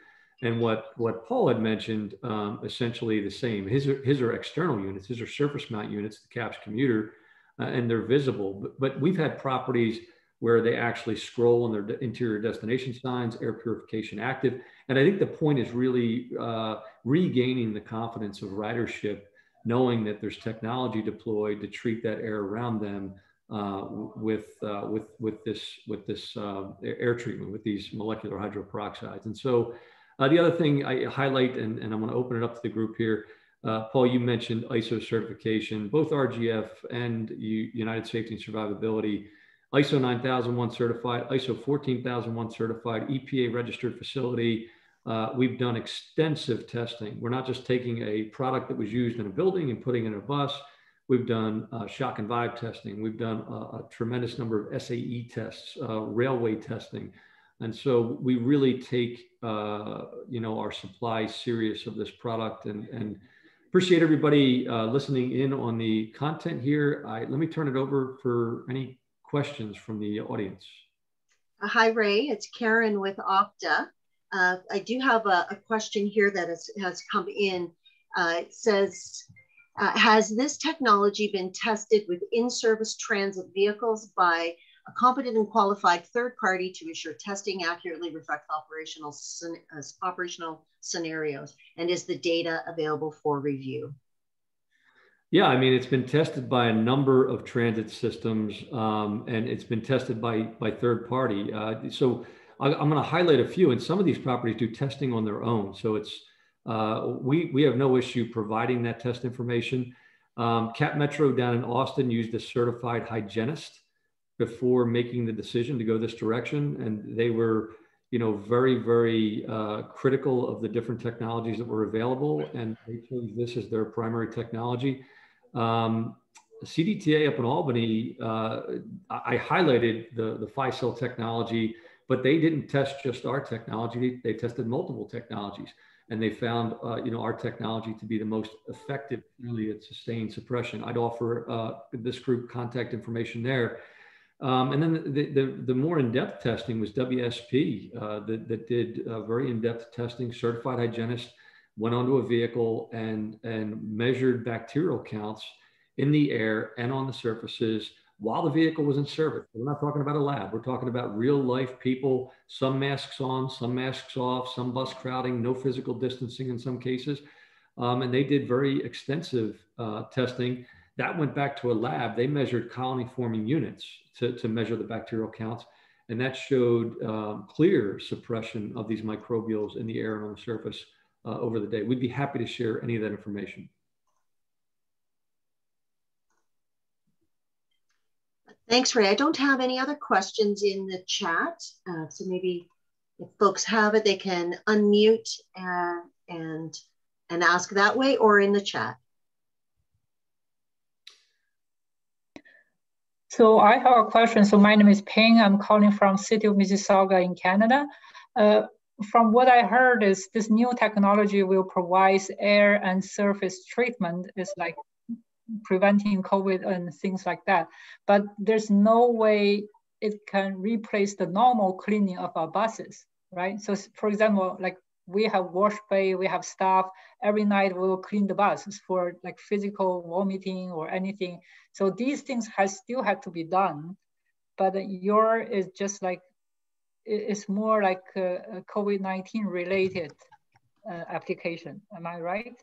And what what Paul had mentioned, um, essentially the same. His his are external units. His are surface mount units. The CAPS commuter uh, and they're visible. But, but we've had properties where they actually scroll on their interior destination signs, air purification active. And I think the point is really uh, regaining the confidence of ridership, knowing that there's technology deployed to treat that air around them uh, with, uh, with, with this, with this uh, air treatment, with these molecular hydroperoxides. And so uh, the other thing I highlight, and, and I'm gonna open it up to the group here, uh, Paul, you mentioned ISO certification, both RGF and U United Safety and Survivability, ISO 9001 certified, ISO 14001 certified, EPA registered facility. Uh, we've done extensive testing. We're not just taking a product that was used in a building and putting it in a bus. We've done uh, shock and vibe testing. We've done a, a tremendous number of SAE tests, uh, railway testing. And so we really take, uh, you know, our supply serious of this product and, and appreciate everybody uh, listening in on the content here. I, let me turn it over for any questions from the audience. Uh, hi, Ray. It's Karen with OPTA. Uh, I do have a, a, question here that has, has come in. Uh, it says, uh, has this technology been tested with in-service transit vehicles by a competent and qualified third party to ensure testing accurately reflects operational, uh, operational scenarios? And is the data available for review? Yeah, I mean, it's been tested by a number of transit systems um, and it's been tested by, by third party. Uh, so I, am going to highlight a few, and some of these properties do testing on their own. So it's uh, we, we have no issue providing that test information. Um, Cap Metro down in Austin used a certified hygienist before making the decision to go this direction. And they were, you know, very, very uh, critical of the different technologies that were available. And they chose this as their primary technology. Um, CDTA up in Albany, uh, I highlighted the, the PhyCell technology, but they didn't test just our technology. They tested multiple technologies and they found, uh, you know, our technology to be the most effective really at sustained suppression. I'd offer uh, this group contact information there Um, and then the, the, the, more in-depth testing was WSP uh, that, that did uh, very in-depth testing, certified hygienist went onto a vehicle and, and measured bacterial counts in the air and on the surfaces while the vehicle was in service. We're not talking about a lab. We're talking about real life people, some masks on, some masks off, some bus crowding, no physical distancing in some cases. Um, and they did very extensive uh, testing. That went back to a lab. They measured colony forming units to, to measure the bacterial counts. And that showed um, clear suppression of these microbials in the air and on the surface uh, over the day. We'd be happy to share any of that information. Thanks, Ray. I don't have any other questions in the chat. Uh, so maybe if folks have it, they can unmute and, and, and ask that way or in the chat. So I have a question. So my name is Ping. I'm calling from city of Mississauga in Canada. Uh, from what I heard is this new technology will provide air and surface treatment is like preventing COVID and things like that. But there's no way it can replace the normal cleaning of our buses, right? So for example, like we have wash bay, we have staff, every night we will clean the buses for like physical vomiting or anything. So these things has still had to be done, but your is just like, it's more like a, COVID-19 related uh, application, am I right?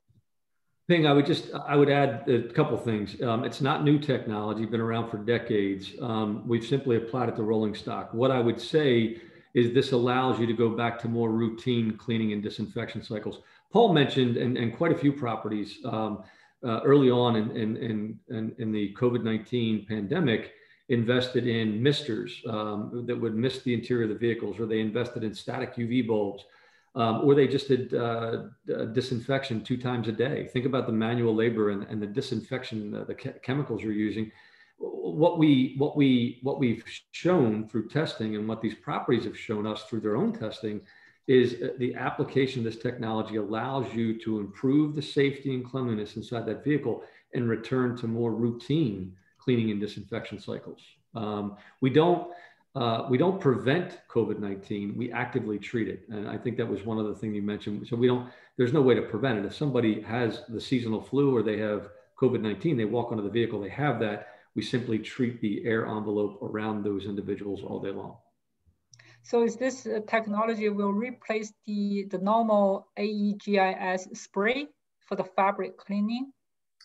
Ping, I would just, I would add a couple things. Um, it's not new technology, been around for decades. Um, we've simply applied it to rolling stock. What I would say is this allows you to go back to more routine cleaning and disinfection cycles. Paul mentioned, and, and quite a few properties um, uh, early on in, in, in, in the COVID-19 pandemic invested in misters um, that would mist the interior of the vehicles, or they invested in static UV bulbs um, or they just did uh, disinfection two times a day. Think about the manual labor and, and the disinfection, uh, the chemicals you're using. What we what we what we've shown through testing and what these properties have shown us through their own testing is uh, the application of this technology allows you to improve the safety and cleanliness inside that vehicle and return to more routine cleaning and disinfection cycles. Um, we don't uh, we don't prevent COVID-19, we actively treat it. And I think that was one of the things you mentioned. So we don't, there's no way to prevent it. If somebody has the seasonal flu or they have COVID-19, they walk onto the vehicle, they have that, we simply treat the air envelope around those individuals all day long. So is this uh, technology will replace the, the normal AEGIS spray for the fabric cleaning?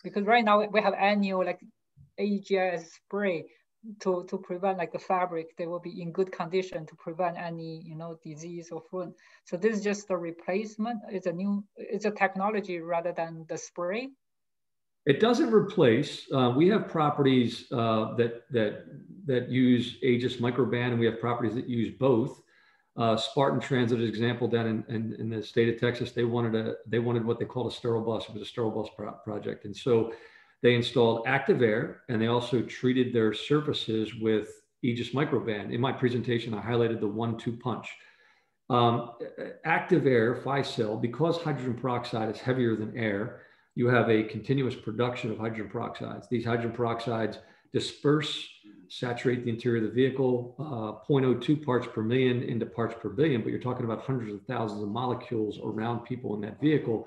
Because right now we have annual like AEGIS spray, to, to prevent like the fabric, they will be in good condition to prevent any, you know, disease or food. So this is just a replacement. It's a new, it's a technology rather than the spray. It doesn't replace. Uh, we have properties uh, that that that use Aegis microban, and we have properties that use both. Uh, Spartan Transit, example, down in, in, in, the state of Texas, they wanted a they wanted what they called a sterile bus. It was a sterile bus pro project, and so they installed active air and they also treated their surfaces with Aegis Microban. In my presentation, I highlighted the one-two punch. Um, active air, PhyCell, because hydrogen peroxide is heavier than air, you have a continuous production of hydrogen peroxides. These hydrogen peroxides disperse, saturate the interior of the vehicle, uh, 0.02 parts per million into parts per billion, but you're talking about hundreds of thousands of molecules around people in that vehicle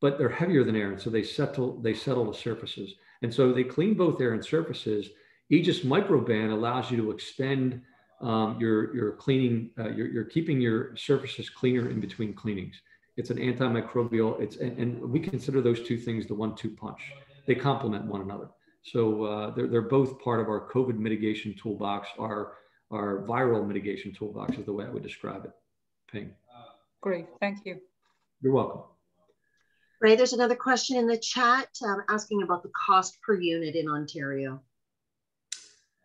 but they're heavier than air. And so they settle, they settle to surfaces. And so they clean both air and surfaces. Aegis Microban allows you to extend um, your, your cleaning, uh, you're, you're keeping your surfaces cleaner in between cleanings. It's an antimicrobial, it's, and, and we consider those two things the one-two punch. They complement one another. So uh, they're, they're both part of our COVID mitigation toolbox, our, our viral mitigation toolbox is the way I would describe it. Ping. Great, thank you. You're welcome. Ray, there's another question in the chat um, asking about the cost per unit in Ontario.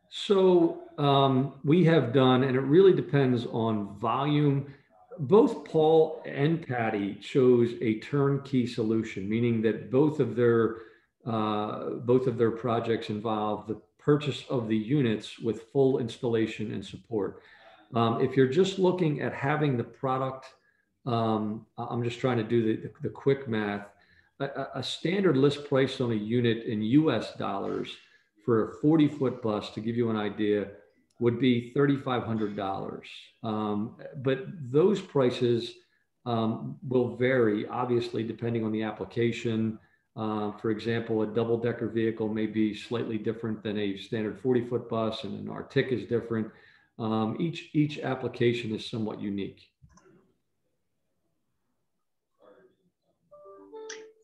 So um, we have done, and it really depends on volume. Both Paul and Patty chose a turnkey solution, meaning that both of their uh, both of their projects involve the purchase of the units with full installation and support. Um, if you're just looking at having the product um, I'm just trying to do the, the, quick math. A, a, standard list price on a unit in US dollars for a 40 foot bus, to give you an idea, would be $3,500. Um, but those prices um, will vary, obviously, depending on the application. Uh, for example, a double decker vehicle may be slightly different than a standard 40 foot bus, and an Artic is different. Um, each, each application is somewhat unique.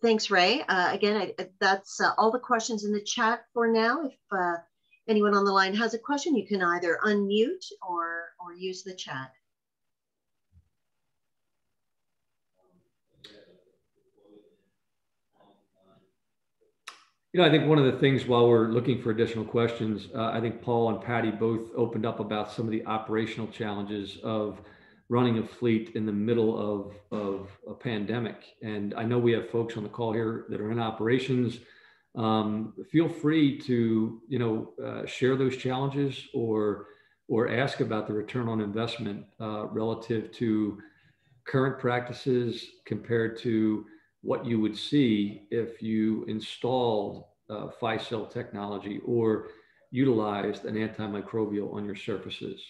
Thanks, Ray. Uh, again, I, that's uh, all the questions in the chat for now. If uh, anyone on the line has a question, you can either unmute or, or use the chat. You know, I think one of the things while we're looking for additional questions, uh, I think Paul and Patty both opened up about some of the operational challenges of running a fleet in the middle of, of a pandemic. And I know we have folks on the call here that are in operations. Um, feel free to, you know, uh, share those challenges or, or ask about the return on investment uh, relative to current practices compared to what you would see if you installed uh, cell technology or utilized an antimicrobial on your surfaces.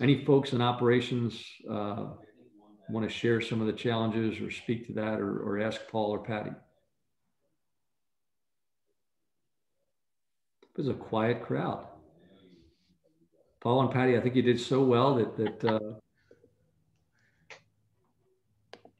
Any folks in operations uh, want to share some of the challenges or speak to that or, or ask Paul or Patty? It was a quiet crowd. Paul and Patty, I think you did so well that, that uh,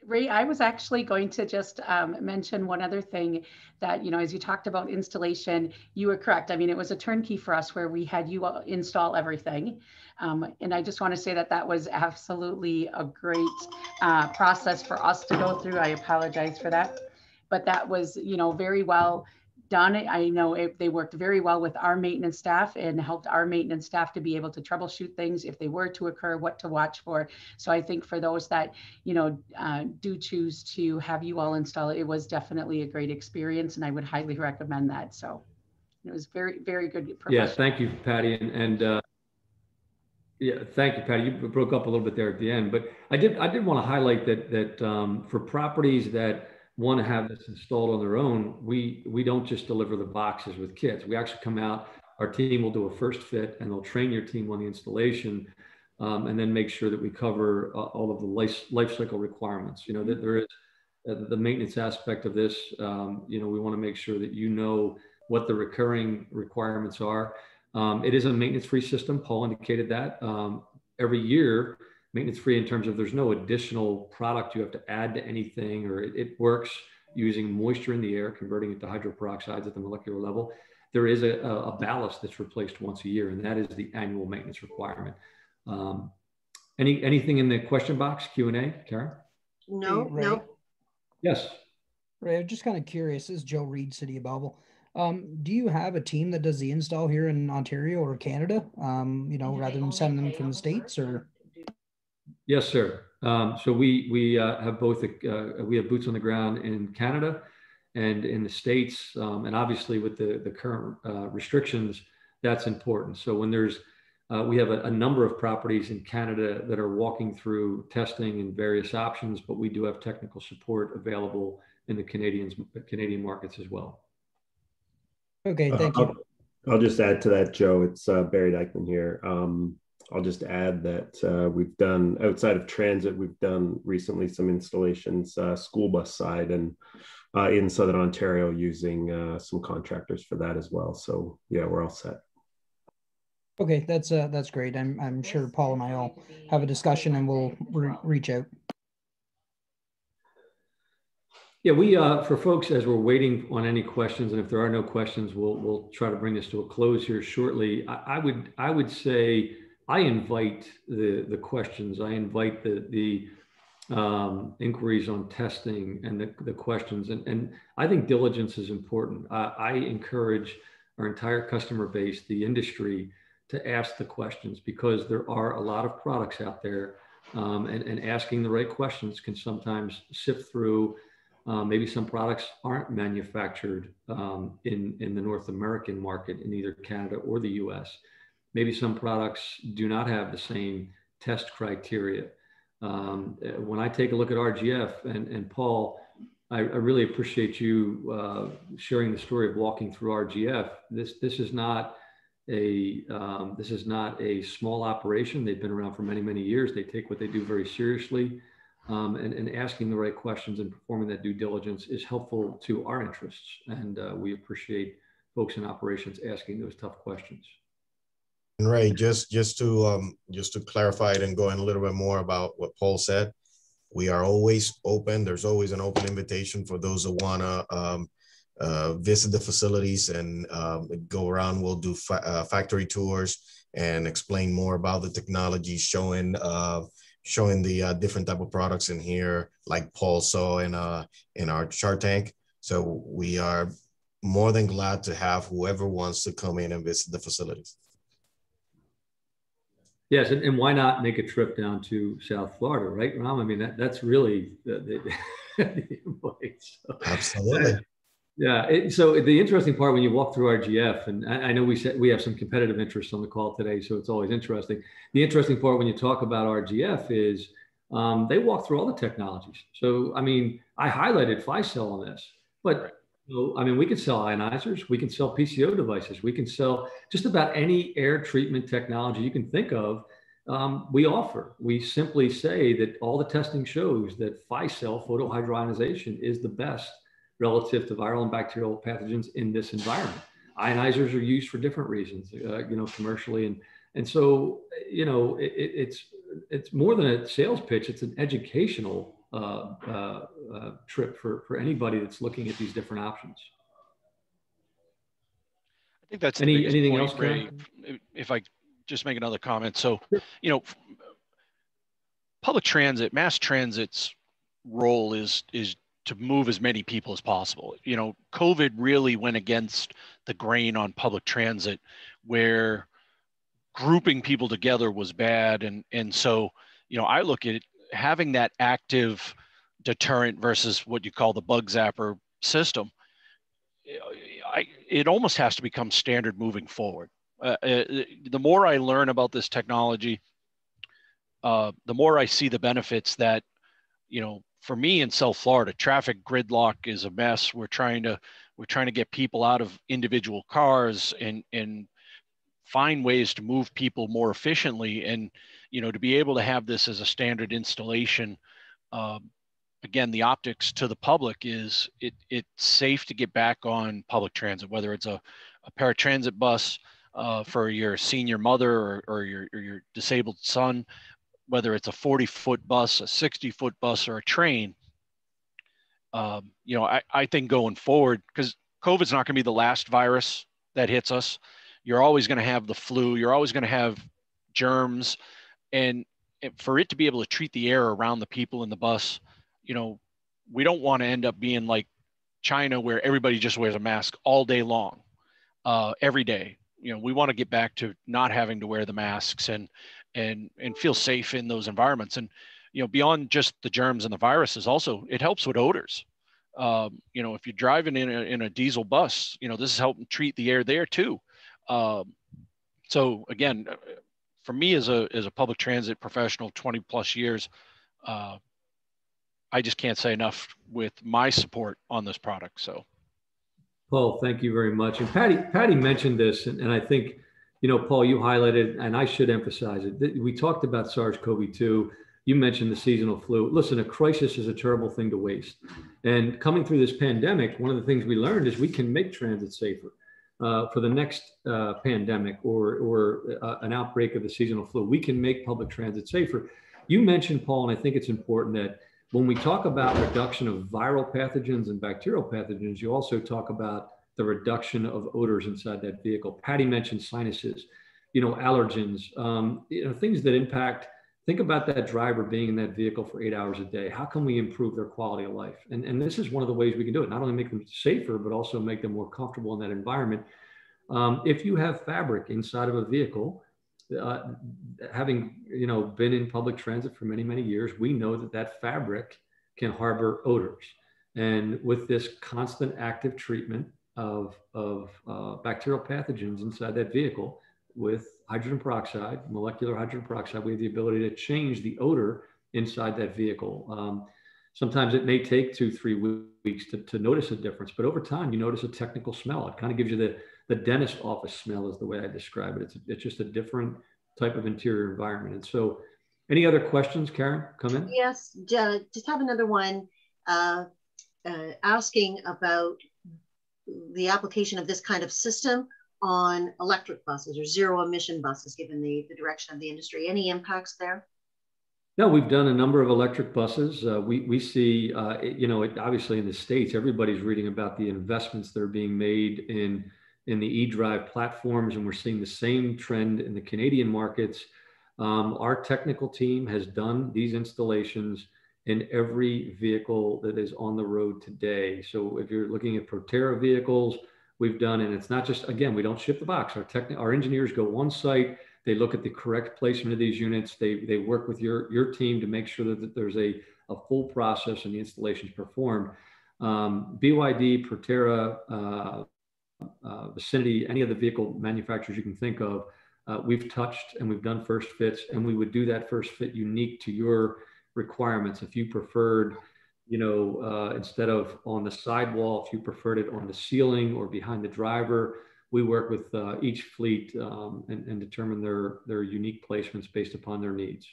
Ray, I was actually going to just um, mention one other thing that, you know, as you talked about installation, you were correct. I mean, it was a turnkey for us where we had you install everything. Um, and I just want to say that that was absolutely a great uh, process for us to go through. I apologize for that. But that was, you know, very well done. I know it, they worked very well with our maintenance staff and helped our maintenance staff to be able to troubleshoot things if they were to occur, what to watch for. So I think for those that, you know, uh, do choose to have you all install it, it was definitely a great experience and I would highly recommend that. So it was very, very good. Yeah, thank you, Patty. And, and uh, yeah, thank you, Patty. You broke up a little bit there at the end, but I did, I did want to highlight that, that um, for properties that want to have this installed on their own, we we don't just deliver the boxes with kits. We actually come out. Our team will do a first fit, and they'll train your team on the installation, um, and then make sure that we cover uh, all of the life life cycle requirements. You know that there is uh, the maintenance aspect of this. Um, you know, we want to make sure that you know what the recurring requirements are. Um, it is a maintenance-free system. Paul indicated that. Um, every year, maintenance free in terms of there's no additional product you have to add to anything or it, it works using moisture in the air, converting it to hydroperoxides at the molecular level. There is a, a, ballast that's replaced once a year, and that is the annual maintenance requirement. Um, any anything in the question box Q and A, Karen? No, hey, no. Yes. Ray, I'm just kind of curious. This is Joe Reed, City of Belleville. Um, do you have a team that does the install here in Ontario or Canada? Um, you know, rather than sending them from the states, or Yes, sir. Um, so we we uh, have both uh, we have boots on the ground in Canada and in the states, um, and obviously with the the current uh, restrictions, that's important. So when there's uh, we have a, a, number of properties in Canada that are walking through testing and various options, but we do have technical support available in the Canadians Canadian markets as well. Okay, thank you. I'll, I'll just add to that, Joe. It's uh, Barry Dykeman here. Um, I'll just add that uh, we've done outside of transit, we've done recently some installations, uh, school bus side, and uh, in Southern Ontario using uh, some contractors for that as well. So yeah, we're all set. Okay, that's uh, that's great. I'm I'm sure Paul and I all have a discussion, and we'll re reach out. Yeah, we uh, for folks as we're waiting on any questions, and if there are no questions, we'll we'll try to bring this to a close here shortly. I, I would I would say I invite the, the questions, I invite the, the um, inquiries on testing and the, the questions. And, and I think diligence is important. I, I encourage our entire customer base, the industry, to ask the questions because there are a lot of products out there um, and, and asking the right questions can sometimes sift through. Uh, maybe some products aren't manufactured um, in, in the North American market in either Canada or the US maybe some products do not have the same test criteria. Um, when I take a look at RGF and, and Paul, I, I really appreciate you uh, sharing the story of walking through RGF. This, this is not a um, this is not a small operation. They've been around for many, many years. They take what they do very seriously. Um, and, and, asking the right questions and performing that due diligence is helpful to our interests. And uh, we appreciate folks in operations asking those tough questions. And Ray, just just to um, just to clarify it and go in a little bit more about what Paul said, we are always open. There's always an open invitation for those that wanna um, uh, visit the facilities and um, go around. We'll do fa uh, factory tours and explain more about the technology, showing uh, showing the uh, different type of products in here, like Paul saw in uh in our Shark Tank. So we are more than glad to have whoever wants to come in and visit the facilities. Yes, and, and why not make a trip down to South Florida, right, Ram? I mean, that, that's really the, the, so, Absolutely. Yeah. It, so the interesting part when you walk through RGF, and I, I, know we said we have some competitive interests on the call today, so it's always interesting. The interesting part when you talk about RGF is um, they walk through all the technologies. So I mean, I highlighted PhyCell on this, but know, I mean, we can sell ionizers, we can sell PCO devices, we can sell just about any air treatment technology you can think of. Um, we offer. We simply say that all the testing shows that PhyCell photohydroionization is the best relative to viral and bacterial pathogens in this environment. Ionizers are used for different reasons, uh, you know, commercially, and and so you know it, it's it's more than a sales pitch; it's an educational uh, uh, uh, trip for for anybody that's looking at these different options. I think that's any anything point, else, Ray, If I just make another comment, so you know, public transit, mass transit's role is is to move as many people as possible. You know, COVID really went against the grain on public transit where grouping people together was bad. And, and so, you know, I look at it, having that active deterrent versus what you call the bug zapper system. I, it almost has to become standard moving forward. Uh, uh the more I learn about this technology, uh, the more I see the benefits that, you know, for me in South Florida, traffic gridlock is a mess. We're trying to we're trying to get people out of individual cars and and find ways to move people more efficiently. And you know, to be able to have this as a standard installation, um, again, the optics to the public is it it's safe to get back on public transit, whether it's a, a paratransit bus uh, for your senior mother or, or your, or your disabled son whether it's a 40 foot bus, a 60 foot bus, or a train, um, you know, I, I think going forward, because COVID's not going to be the last virus that hits us. You're always going to have the flu. You're always going to have germs. And for it to be able to treat the air around the people in the bus, you know, we don't want to end up being like China where everybody just wears a mask all day long, uh, every day. You know, we want to get back to not having to wear the masks and and and feel safe in those environments. And you know beyond just the germs and the viruses also it helps with odors. Um, you know if you're driving in a, in a diesel bus you know this is helping treat the air there too. Um, so again uh, for me as a as a public transit professional 20 plus years uh, i just can't say enough with my support on this product so paul thank you very much and patty patty mentioned this and, and i think you know, Paul, you highlighted, and I should emphasize it. We talked about SARS-CoV-2. You mentioned the seasonal flu. Listen, a crisis is a terrible thing to waste. And coming through this pandemic, one of the things we learned is we can make transit safer. Uh, for the next uh, pandemic or, or uh, an outbreak of the seasonal flu, we can make public transit safer. You mentioned, Paul, and I think it's important that when we talk about reduction of viral pathogens and bacterial pathogens, you also talk about the reduction of odors inside that vehicle. Patty mentioned sinuses, you know, allergens, um, you know, things that impact. Think about that driver being in that vehicle for eight hours a day. How can we improve their quality of life? And, and this is one of the ways we can do it. Not only make them safer, but also make them more comfortable in that environment. Um, if you have fabric inside of a vehicle, uh, having you know been in public transit for many many years, we know that that fabric can harbor odors. And with this constant active treatment of, of uh, bacterial pathogens inside that vehicle with hydrogen peroxide, molecular hydrogen peroxide. We have the ability to change the odor inside that vehicle. Um, sometimes it may take two, three weeks to, to notice a difference, but over time you notice a technical smell. It kind of gives you the, the dentist office smell is the way I describe it. It's, it's just a different type of interior environment. And so any other questions, Karen, come in? Yes, just have another one uh, uh, asking about the application of this kind of system on electric buses or zero emission buses, given the, the direction of the industry. Any impacts there? No, we've done a number of electric buses. Uh, we, we see, uh, it, you know, it, obviously in the States, everybody's reading about the investments that are being made in, in the e-drive platforms, and we're seeing the same trend in the Canadian markets. Um, our technical team has done these installations in every vehicle that is on the road today. So if you're looking at Proterra vehicles, we've done, and it's not just, again, we don't ship the box. Our, tech, our engineers go on site, they look at the correct placement of these units. They, they work with your, your team to make sure that, that there's a, a full process and the installation is performed. Um, BYD, Proterra, uh, uh, Vicinity, any of the vehicle manufacturers you can think of, uh, we've touched and we've done first fits, and we would do that first fit unique to your requirements. If you preferred, you know, uh, instead of on the sidewall, if you preferred it on the ceiling or behind the driver, we work with uh, each fleet um, and, and determine their, their unique placements based upon their needs.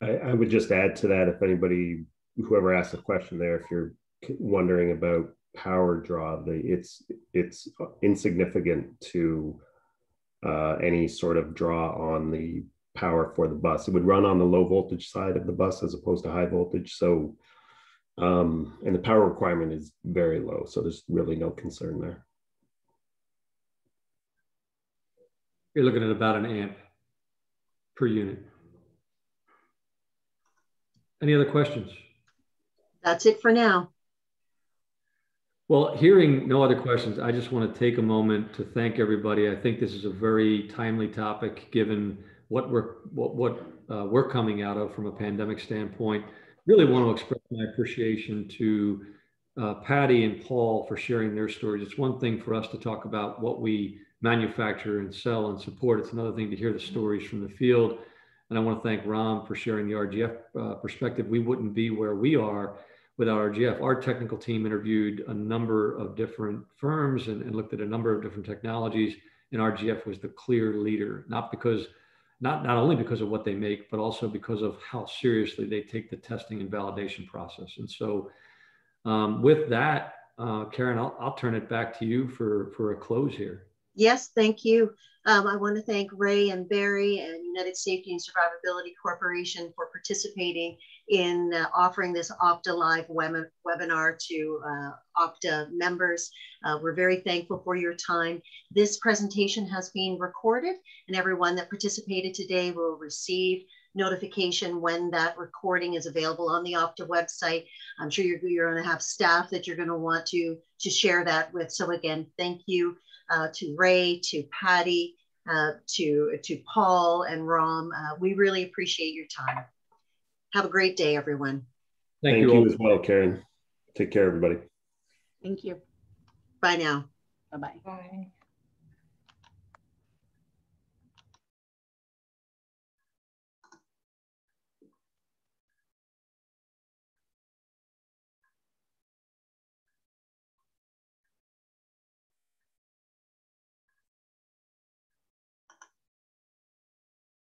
I, I would just add to that if anybody, whoever asked a question there, if you're wondering about power draw, the, it's it's insignificant to uh, any sort of draw on the power for the bus. It would run on the low voltage side of the bus as opposed to high voltage. So um, and the power requirement is very low. So there's really no concern there. You're looking at about an amp per unit. Any other questions? That's it for now. Well, hearing no other questions, I just want to take a moment to thank everybody. I think this is a very timely topic given what we're what, what uh, we're coming out of from a pandemic standpoint really want to express my appreciation to uh, Patty and Paul for sharing their stories. It's one thing for us to talk about what we manufacture and sell and support. It's another thing to hear the stories from the field. And I want to thank Ram for sharing the RGF uh, perspective. We wouldn't be where we are without RGF. Our technical team interviewed a number of different firms and, and looked at a number of different technologies, and RGF was the clear leader, not because not, not only because of what they make, but also because of how seriously they take the testing and validation process. And so um, with that, uh, Karen, I'll, I'll turn it back to you for, for a close here. Yes, thank you. Um, I want to thank Ray and Barry and United Safety and Survivability Corporation for participating in uh, offering this OPTA Live web webinar to uh, OPTA members. Uh, we're very thankful for your time. This presentation has been recorded and everyone that participated today will receive notification when that recording is available on the OPTA website. I'm sure you're, you're going to have staff that you're going to want to, to share that with. So again, thank you uh, to Ray, to Patty, uh, to, to Paul and Ram. Uh, we really appreciate your time. Have a great day, everyone. Thank, Thank you, you as well, Karen. Take care, everybody. Thank you. Bye now. Bye-bye. Bye.